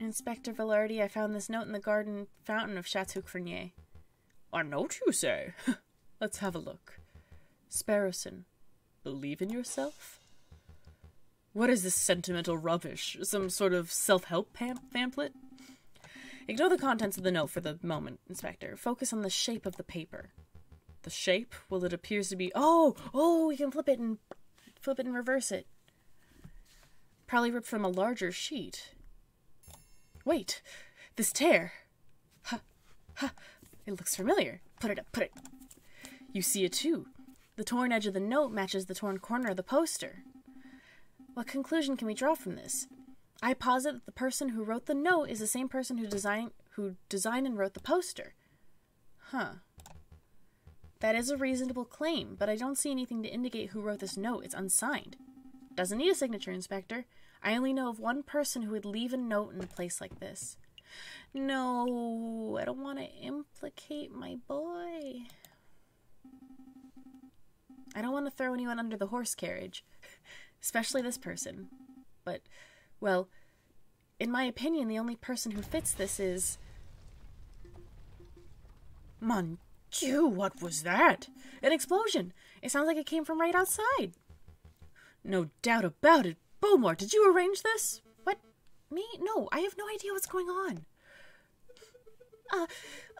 Inspector Velarde, I found this note in the garden fountain of Chateau Crenier. A note, you say? Let's have a look. Sparrowson, believe in yourself? What is this sentimental rubbish? Some sort of self help pam- pamphlet? Ignore the contents of the note for the moment, Inspector. Focus on the shape of the paper. The shape? Well, it appears to be. Oh! Oh, we can flip it and. flip it and reverse it. Probably ripped from a larger sheet. Wait, this tear. Ha, ha, it looks familiar. Put it up, put it. You see it too. The torn edge of the note matches the torn corner of the poster. What conclusion can we draw from this? I posit that the person who wrote the note is the same person who designed who designed and wrote the poster. Huh. That is a reasonable claim, but I don't see anything to indicate who wrote this note. It's unsigned. Doesn't need a signature, Inspector. I only know of one person who would leave a note in a place like this. No, I don't want to implicate my boy. I don't want to throw anyone under the horse carriage, especially this person. But, well, in my opinion, the only person who fits this is. Mon Dieu, what was that? An explosion! It sounds like it came from right outside. No doubt about it, Beaumont, did you arrange this? What? Me? No, I have no idea what's going on. Uh,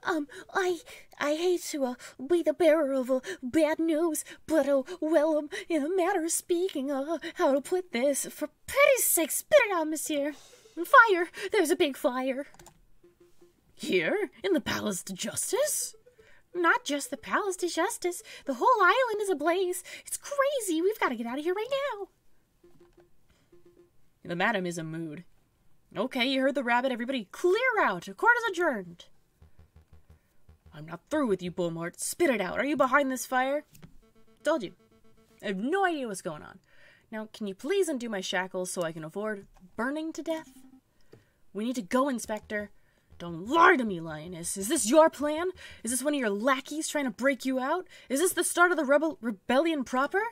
um, I, I hate to, uh, be the bearer of, uh, bad news, but, uh, well, um, in a matter of speaking, uh, how to put this, for pity's sake, spit it out, monsieur. Fire! There's a big fire. Here? In the Palace de Justice? Not just the Palace de Justice. The whole island is ablaze. It's crazy. We've got to get out of here right now. The madam is a mood. Okay, you heard the rabbit. Everybody clear out. Court is adjourned. I'm not through with you, Beaumont. Spit it out. Are you behind this fire? Told you. I have no idea what's going on. Now, can you please undo my shackles so I can avoid burning to death? We need to go, Inspector. Don't lie to me, Lioness. Is this your plan? Is this one of your lackeys trying to break you out? Is this the start of the rebel rebellion proper?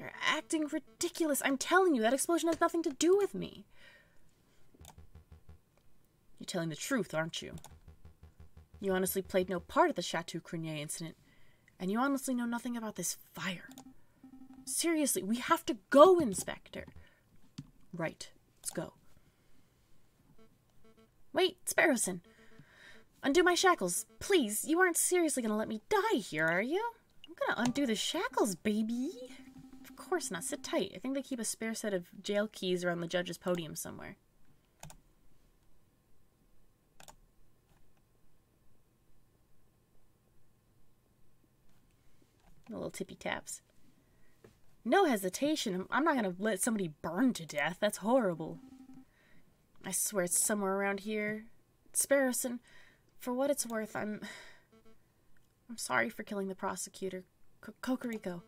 You're acting ridiculous. I'm telling you, that explosion has nothing to do with me. You're telling the truth, aren't you? You honestly played no part of the Chateau Crenier incident, and you honestly know nothing about this fire. Seriously, we have to go, Inspector. Right, let's go. Wait, Sparrowson. Undo my shackles. Please, you aren't seriously gonna let me die here, are you? I'm gonna undo the shackles, baby. Course not. Sit tight. I think they keep a spare set of jail keys around the judge's podium somewhere. A little tippy taps. No hesitation. I'm not gonna let somebody burn to death. That's horrible. I swear it's somewhere around here. Sparrowson, for what it's worth, I'm. I'm sorry for killing the prosecutor. C- Cocorico.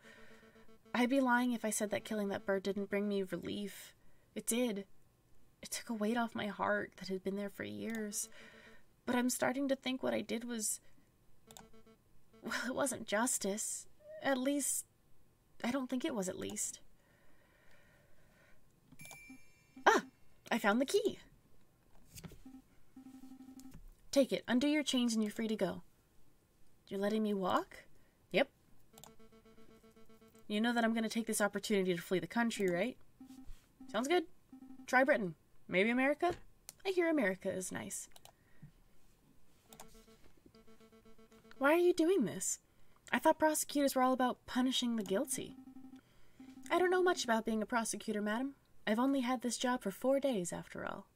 I'd be lying if I said that killing that bird didn't bring me relief. It did. It took a weight off my heart that had been there for years. But I'm starting to think what I did was. Well, it wasn't justice. At least. I don't think it was, at least. Ah! I found the key. Take it, undo your chains, and you're free to go. You're letting me walk? You know that I'm going to take this opportunity to flee the country, right? Sounds good. Try Britain. Maybe America? I hear America is nice. Why are you doing this? I thought prosecutors were all about punishing the guilty. I don't know much about being a prosecutor, madam. I've only had this job for four days, after all.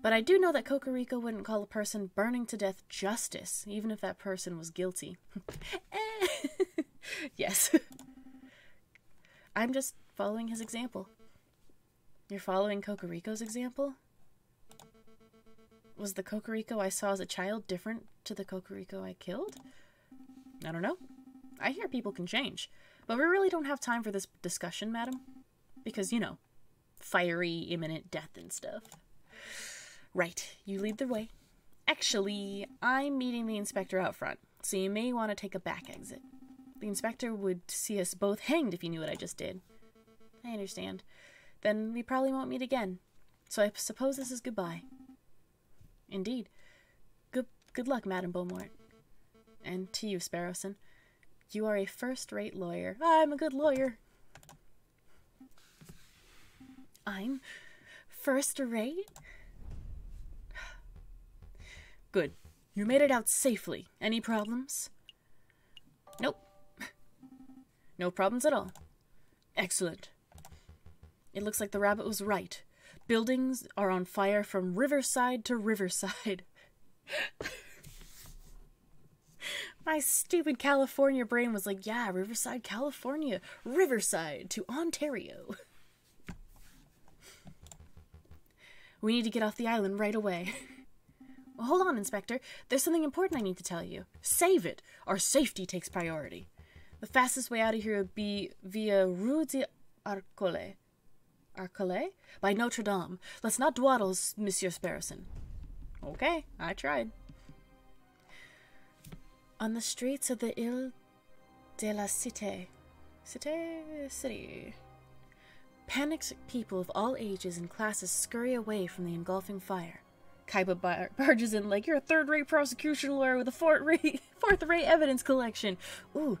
But I do know that Cocorico wouldn't call a person burning to death justice, even if that person was guilty. Eh. yes. I'm just following his example. You're following Cocorico's example? Was the Cocorico I saw as a child different to the Cocorico I killed? I don't know. I hear people can change. But we really don't have time for this discussion, madam. Because, you know, fiery, imminent death and stuff. Right, you lead the way. Actually, I'm meeting the inspector out front, so you may want to take a back exit. The inspector would see us both hanged if he knew what I just did. I understand. Then we probably won't meet again. So I suppose this is goodbye. Indeed. Good good luck, Madame Beaumont. And to you, Sparrowson. You are a first rate lawyer. I'm a good lawyer. I'm first rate? Good. You made it out safely. Any problems? Nope. No problems at all. Excellent. It looks like the rabbit was right. Buildings are on fire from riverside to riverside. My stupid California brain was like, yeah, Riverside, California, Riverside to Ontario. We need to get off the island right away. well, hold on, Inspector. There's something important I need to tell you. Save it. Our safety takes priority. The fastest way out of here would be via Rue d'Arcole. Arcole? By Notre Dame. Let's not dawdle, Monsieur Sparrowson. Okay, I tried. On the streets of the Ile de la Cité. Cité? City. Panicked people of all ages and classes scurry away from the engulfing fire. Kaiba bar- barges in like you're a third-rate prosecution lawyer with a fourth-rate, fourth-rate evidence collection. Ooh,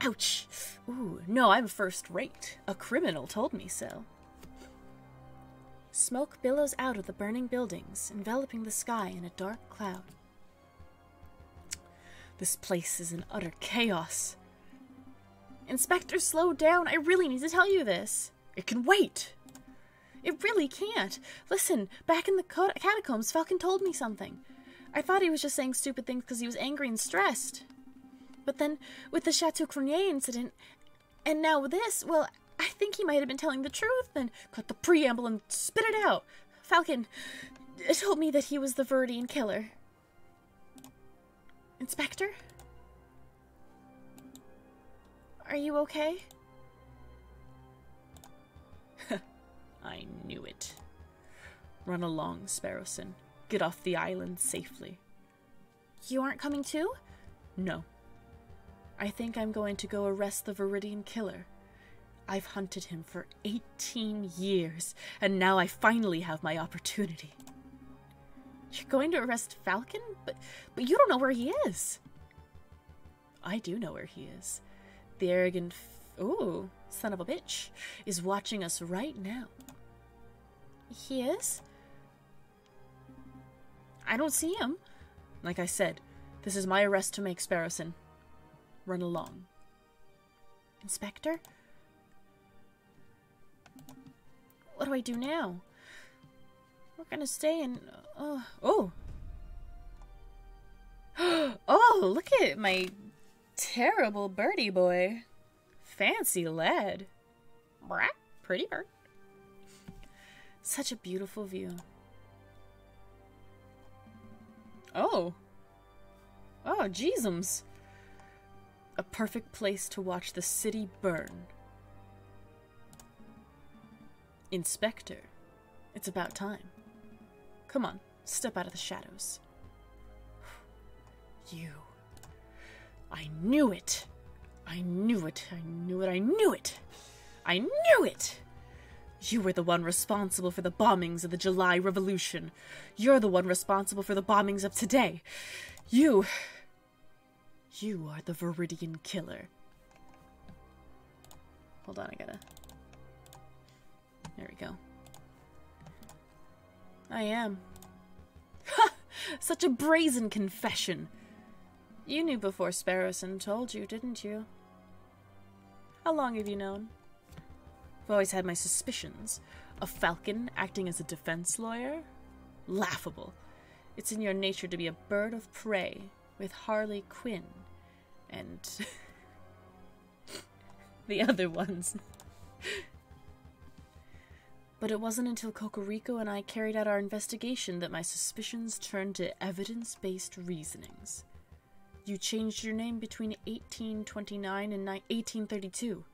ouch. Ooh, no, I'm first-rate. A criminal told me so. Smoke billows out of the burning buildings, enveloping the sky in a dark cloud. This place is in utter chaos. Inspector, slow down. I really need to tell you this. It can wait. It really can't. Listen, back in the catacombs, Falcon told me something. I thought he was just saying stupid things because he was angry and stressed. But then, with the Chateau Crenier incident, and now with this, well, I think he might have been telling the truth and cut the preamble and spit it out. Falcon uh, told me that he was the Viridian killer. Inspector? Are you okay? I knew it. Run along, Sparrowson. Get off the island safely. You aren't coming too? No. I think I'm going to go arrest the Viridian killer. I've hunted him for 18 years, and now I finally have my opportunity. You're going to arrest Falcon? But but you don't know where he is. I do know where he is. The arrogant ooh, son of a bitch is watching us right now. He is? I don't see him. Like I said, this is my arrest to make, Sparrowson. Run along. Inspector? What do I do now? We're gonna stay in. Uh, oh. oh, look at my terrible birdie boy. Fancy lad. Brat, pretty bird. Such a beautiful view. Oh. Oh, Jeezums. A perfect place to watch the city burn. Inspector, it's about time. Come on, step out of the shadows. You. I knew it. I knew it. I knew it. I knew it. I knew it. You were the one responsible for the bombings of the July Revolution. You're the one responsible for the bombings of today. You. You are the Viridian killer. Hold on, I gotta. There we go. I am. Ha! Such a brazen confession. You knew before Sparrowson told you, didn't you? How long have you known? I've always had my suspicions. A falcon acting as a defense lawyer? Laughable. It's in your nature to be a bird of prey with Harley Quinn and the other ones. but it wasn't until Cocorico and I carried out our investigation that my suspicions turned to evidence based reasonings. You changed your name between 1829 and 1832.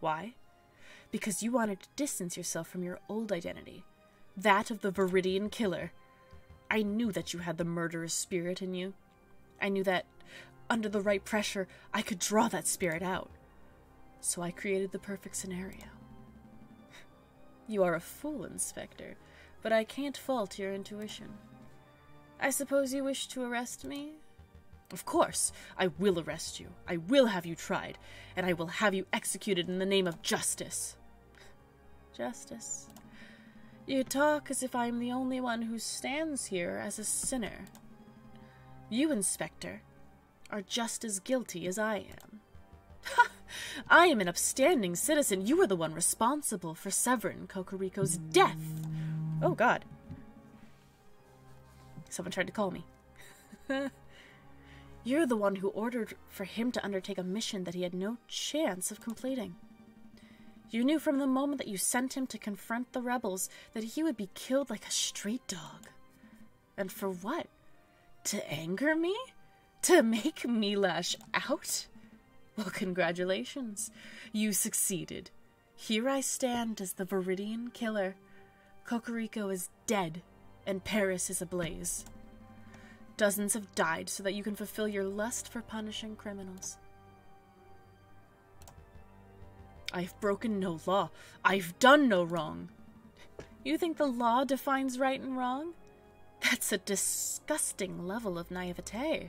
Why? Because you wanted to distance yourself from your old identity, that of the Viridian Killer. I knew that you had the murderous spirit in you. I knew that, under the right pressure, I could draw that spirit out. So I created the perfect scenario. You are a fool, Inspector, but I can't fault your intuition. I suppose you wish to arrest me? Of course, I will arrest you. I will have you tried, and I will have you executed in the name of justice. Justice. You talk as if I am the only one who stands here as a sinner. You, Inspector, are just as guilty as I am. I am an upstanding citizen. You are the one responsible for Severin Cocorico's death. Oh, God. Someone tried to call me. You're the one who ordered for him to undertake a mission that he had no chance of completing. You knew from the moment that you sent him to confront the rebels that he would be killed like a street dog. And for what? To anger me? To make me lash out? Well, congratulations. You succeeded. Here I stand as the Viridian killer. Cocorico is dead, and Paris is ablaze. Dozens have died so that you can fulfill your lust for punishing criminals. I've broken no law. I've done no wrong. You think the law defines right and wrong? That's a disgusting level of naivete.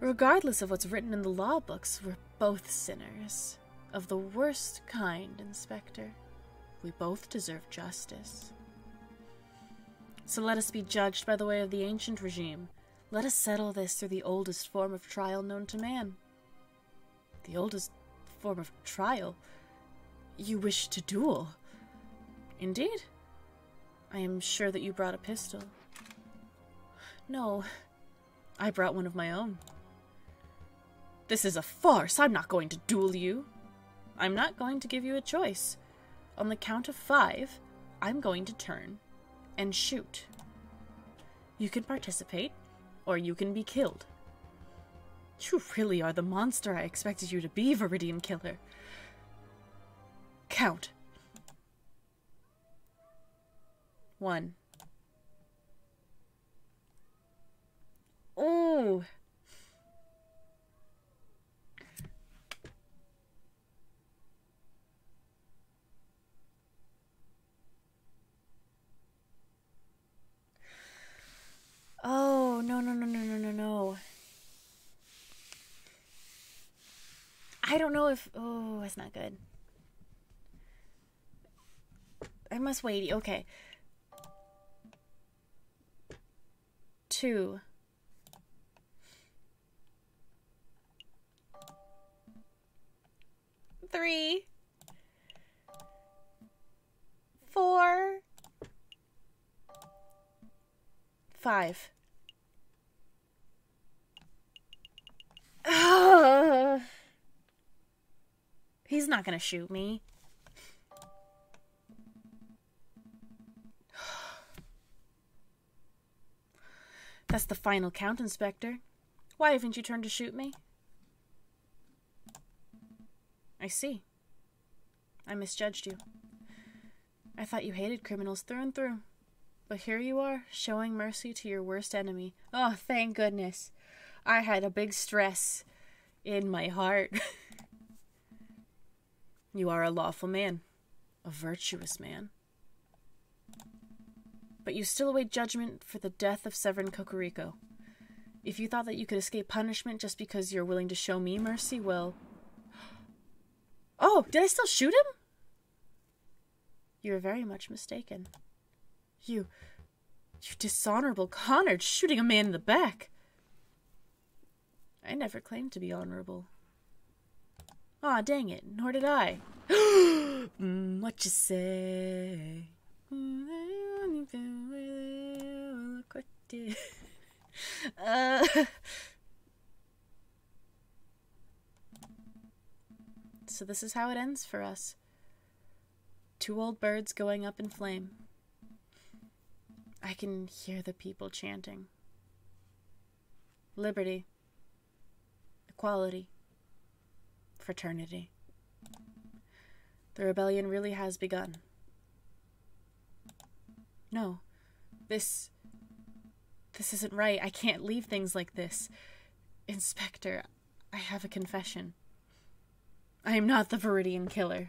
Regardless of what's written in the law books, we're both sinners. Of the worst kind, Inspector. We both deserve justice. So let us be judged by the way of the ancient regime. Let us settle this through the oldest form of trial known to man. The oldest form of trial? You wish to duel? Indeed. I am sure that you brought a pistol. No, I brought one of my own. This is a farce. I'm not going to duel you. I'm not going to give you a choice. On the count of five, I'm going to turn and shoot. You can participate, or you can be killed. You really are the monster I expected you to be, Viridian Killer. Count. One. Ooh. Oh, no, no, no, no, no, no, no. I don't know if. Oh, that's not good. I must wait. Okay. Two. Three. Four. Five. He's not gonna shoot me. That's the final count, Inspector. Why haven't you turned to shoot me? I see. I misjudged you. I thought you hated criminals through and through. But here you are, showing mercy to your worst enemy. Oh, thank goodness. I had a big stress in my heart. you are a lawful man, a virtuous man. But you still await judgment for the death of Severin Cocorico. If you thought that you could escape punishment just because you're willing to show me mercy, well. Oh, did I still shoot him? You're very much mistaken. You. You dishonorable Connard shooting a man in the back. I never claimed to be honorable. Aw, dang it, nor did I. mm, what you say? uh, so this is how it ends for us. Two old birds going up in flame. I can hear the people chanting. Liberty. Equality. Fraternity. The rebellion really has begun. No. This. This isn't right. I can't leave things like this. Inspector, I have a confession. I am not the Viridian killer.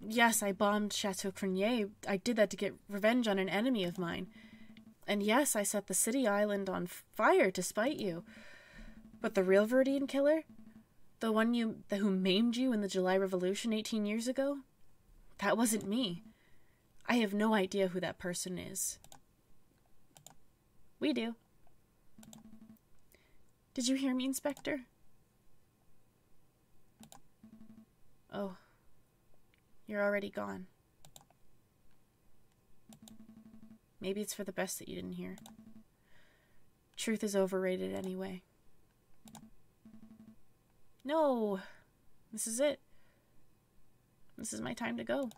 Yes, I bombed Chateau Crenier. I did that to get revenge on an enemy of mine. And yes, I set the city island on fire to spite you. But the real Viridian killer? The one you the, who maimed you in the July Revolution 18 years ago? That wasn't me. I have no idea who that person is. We do. Did you hear me, Inspector? Oh. You're already gone. Maybe it's for the best that you didn't hear. Truth is overrated anyway. No! This is it. This is my time to go.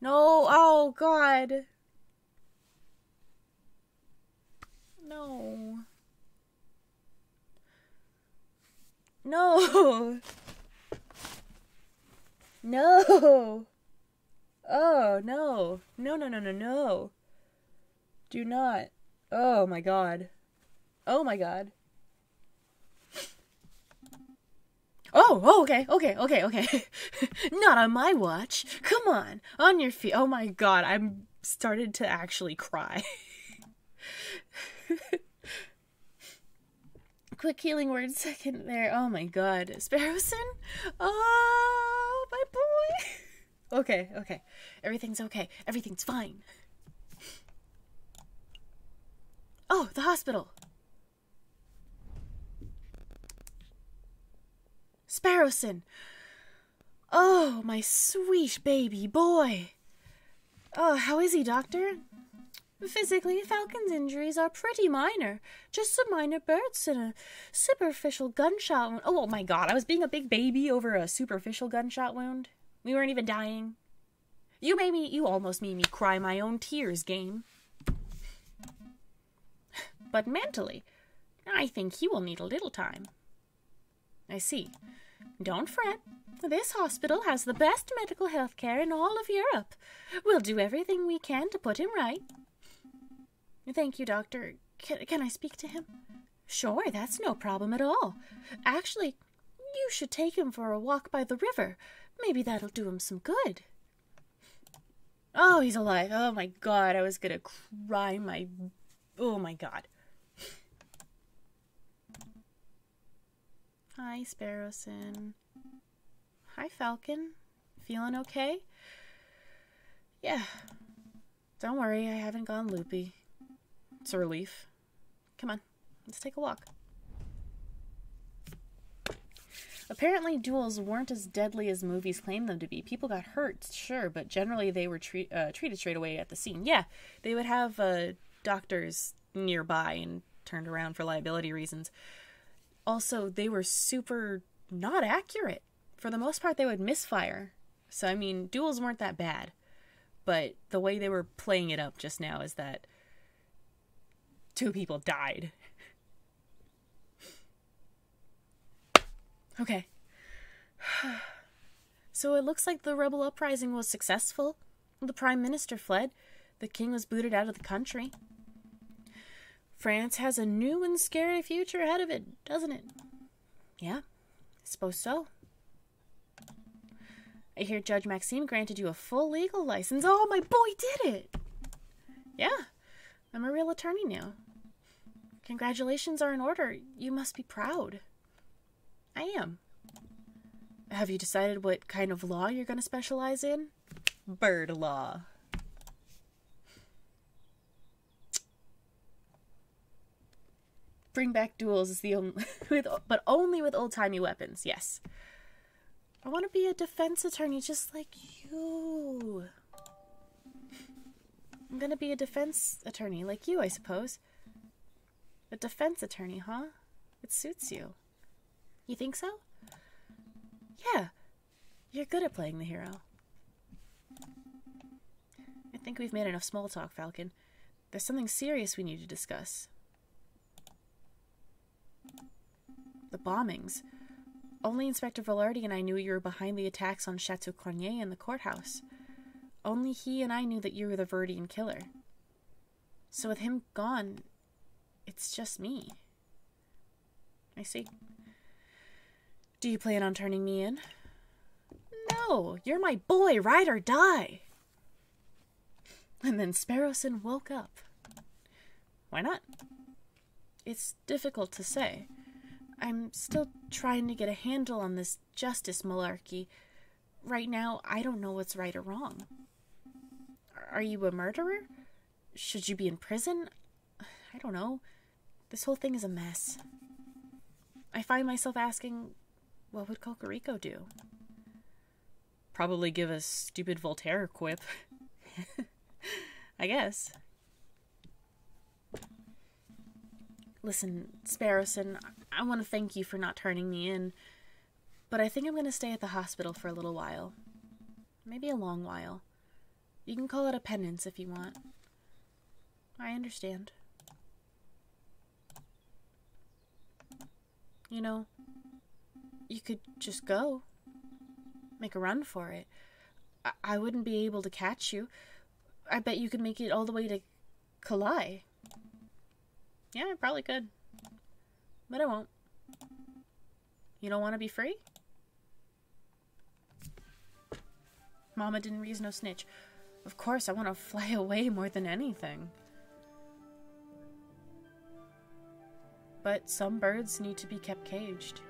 No! Oh, God! No. No! No! Oh, no. No, no, no, no, no. Do not. Oh my god. Oh my god. Oh, oh, okay, okay, okay, okay. Not on my watch. Come on, on your feet. Oh my god, I'm started to actually cry. Quick healing word second there. Oh my god. Sparrowson? Oh, my boy. Okay, okay. Everything's okay. Everything's fine. Oh, the hospital. Sparrowson. Oh, my sweet baby boy. Oh, how is he, doctor? Physically, Falcon's injuries are pretty minor. Just some minor burns and a superficial gunshot wound. Oh, oh my god, I was being a big baby over a superficial gunshot wound. We weren't even dying. You made me, you almost made me cry my own tears, game. But mentally, I think he will need a little time. I see. Don't fret. This hospital has the best medical health care in all of Europe. We'll do everything we can to put him right. Thank you, Doctor. Can, can I speak to him? Sure, that's no problem at all. Actually, you should take him for a walk by the river. Maybe that'll do him some good. Oh, he's alive. Oh my god, I was gonna cry my. Oh my god. Hi, Sparrowson. Hi, Falcon. Feeling okay? Yeah. Don't worry, I haven't gone loopy. It's a relief. Come on, let's take a walk. Apparently, duels weren't as deadly as movies claim them to be. People got hurt, sure, but generally they were treat, uh, treated straight away at the scene. Yeah, they would have uh, doctors nearby and turned around for liability reasons. Also, they were super not accurate. For the most part, they would misfire. So, I mean, duels weren't that bad. But the way they were playing it up just now is that two people died. okay. so it looks like the rebel uprising was successful. The prime minister fled. The king was booted out of the country. France has a new and scary future ahead of it, doesn't it? Yeah, I suppose so. I hear Judge Maxime granted you a full legal license. Oh, my boy did it! Yeah, I'm a real attorney now. Congratulations are in order. You must be proud. I am. Have you decided what kind of law you're going to specialize in? Bird law. bring back duels is the only with but only with old timey weapons. Yes. I want to be a defense attorney just like you. I'm gonna be a defense attorney like you, I suppose. A defense attorney, huh? It suits you. You think so? Yeah. You're good at playing the hero. I think we've made enough small talk, Falcon. There's something serious we need to discuss. The bombings. Only Inspector Velarde and I knew you were behind the attacks on Chateau Crenier and the courthouse. Only he and I knew that you were the Viridian killer. So with him gone, it's just me. I see. Do you plan on turning me in? No, you're my boy, ride or die. And then Sparrowson woke up. Why not? It's difficult to say. I'm still trying to get a handle on this justice malarkey. Right now, I don't know what's right or wrong. Are you a murderer? Should you be in prison? I don't know. This whole thing is a mess. I find myself asking, what would Cocorico do? Probably give a stupid Voltaire quip. I guess. Listen, Sparrowson, I want to thank you for not turning me in, but I think I'm going to stay at the hospital for a little while. Maybe a long while. You can call it a penance if you want. I understand. You know, you could just go. Make a run for it. I, I wouldn't be able to catch you. I bet you could make it all the way to Calais. Yeah, I probably could. But I won't. You don't want to be free? Mama didn't raise no snitch. Of course, I want to fly away more than anything. But some birds need to be kept caged.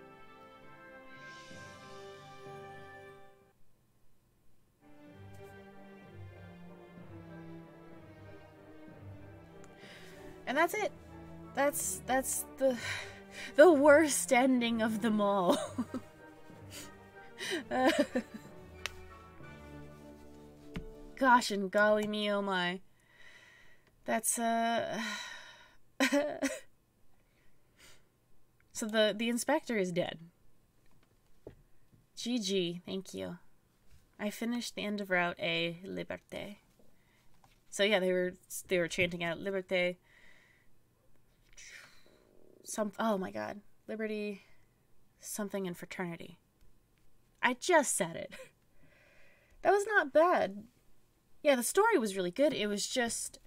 And that's it. That's that's the the worst ending of them all. uh, gosh and golly me oh my. That's uh So the the inspector is dead. GG, thank you. I finished the end of Route A, Liberté. So yeah, they were they were chanting out Liberté. Some oh my god, liberty, something in fraternity. I just said it. That was not bad. Yeah, the story was really good. It was just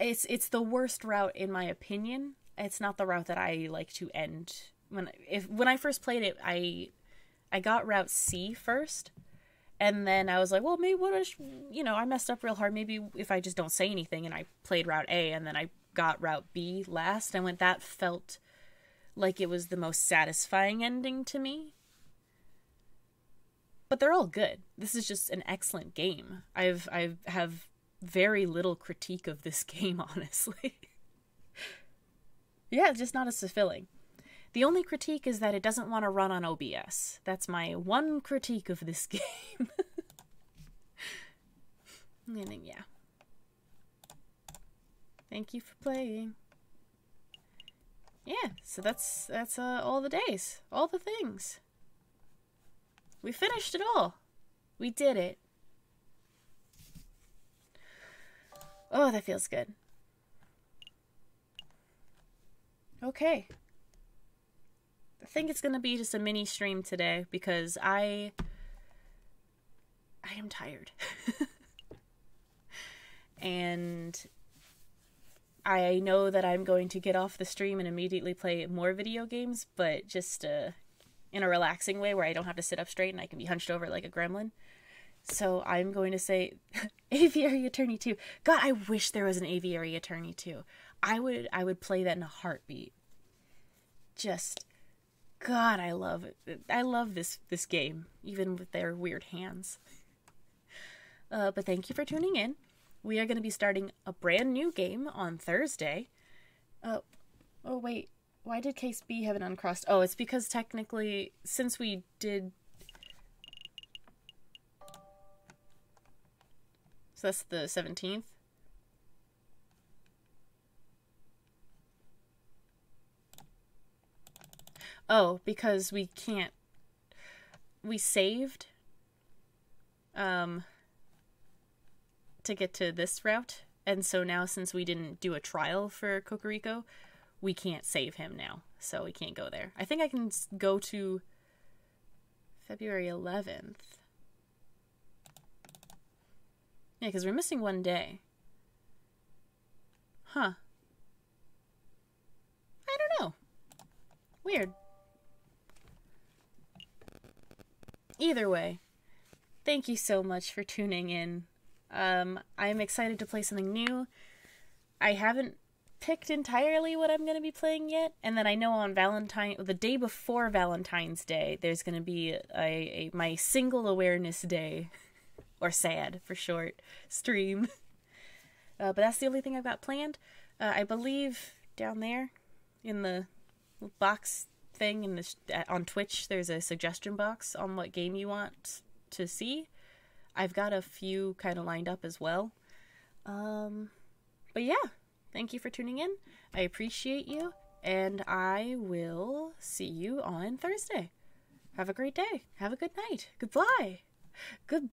it's it's the worst route in my opinion it's not the route that I like to end. When if when I first played it, I I got route C first, and then I was like, well, maybe what is you know I messed up real hard. Maybe if I just don't say anything and I played route A, and then I got route B last, and went that felt like it was the most satisfying ending to me. But they're all good. This is just an excellent game. I've I have very little critique of this game, honestly. Yeah, it's just not as fulfilling. The only critique is that it doesn't want to run on OBS. That's my one critique of this game. and then, yeah. Thank you for playing. Yeah, so that's that's uh, all the days, all the things. We finished it all. We did it. Oh, that feels good. Okay. I think it's going to be just a mini stream today because I I am tired. and I know that I'm going to get off the stream and immediately play more video games, but just uh, in a relaxing way where I don't have to sit up straight and I can be hunched over like a gremlin. So I'm going to say Aviary Attorney 2. God, I wish there was an Aviary Attorney 2. I would I would play that in a heartbeat. Just God, I love it. I love this this game, even with their weird hands. Uh, but thank you for tuning in. We are going to be starting a brand new game on Thursday. Uh, oh wait, Why did case B have an uncrossed? Oh, it's because technically, since we did. So that's the 17th. Oh, because we can't. We saved. Um. To get to this route. And so now, since we didn't do a trial for Cocorico, we can't save him now, so we can't go there. I think I can go to February 11th. Yeah, because we're missing one day. Huh. I don't know. Weird. Either way, thank you so much for tuning in. Um, I'm excited to play something new. I haven't picked entirely what I'm going to be playing yet, and then I know on Valentine, the day before Valentine's Day, there's going to be a, a my single awareness day, or SAD for short, stream. Uh, but that's the only thing I've got planned. Uh, I believe down there, in the box thing in the on Twitch, there's a suggestion box on what game you want to see. I've got a few kind of lined up as well. Um, but yeah, Thank you for tuning in. I appreciate you, and I will see you on Thursday. Have a great day. Have a good night. Goodbye. Good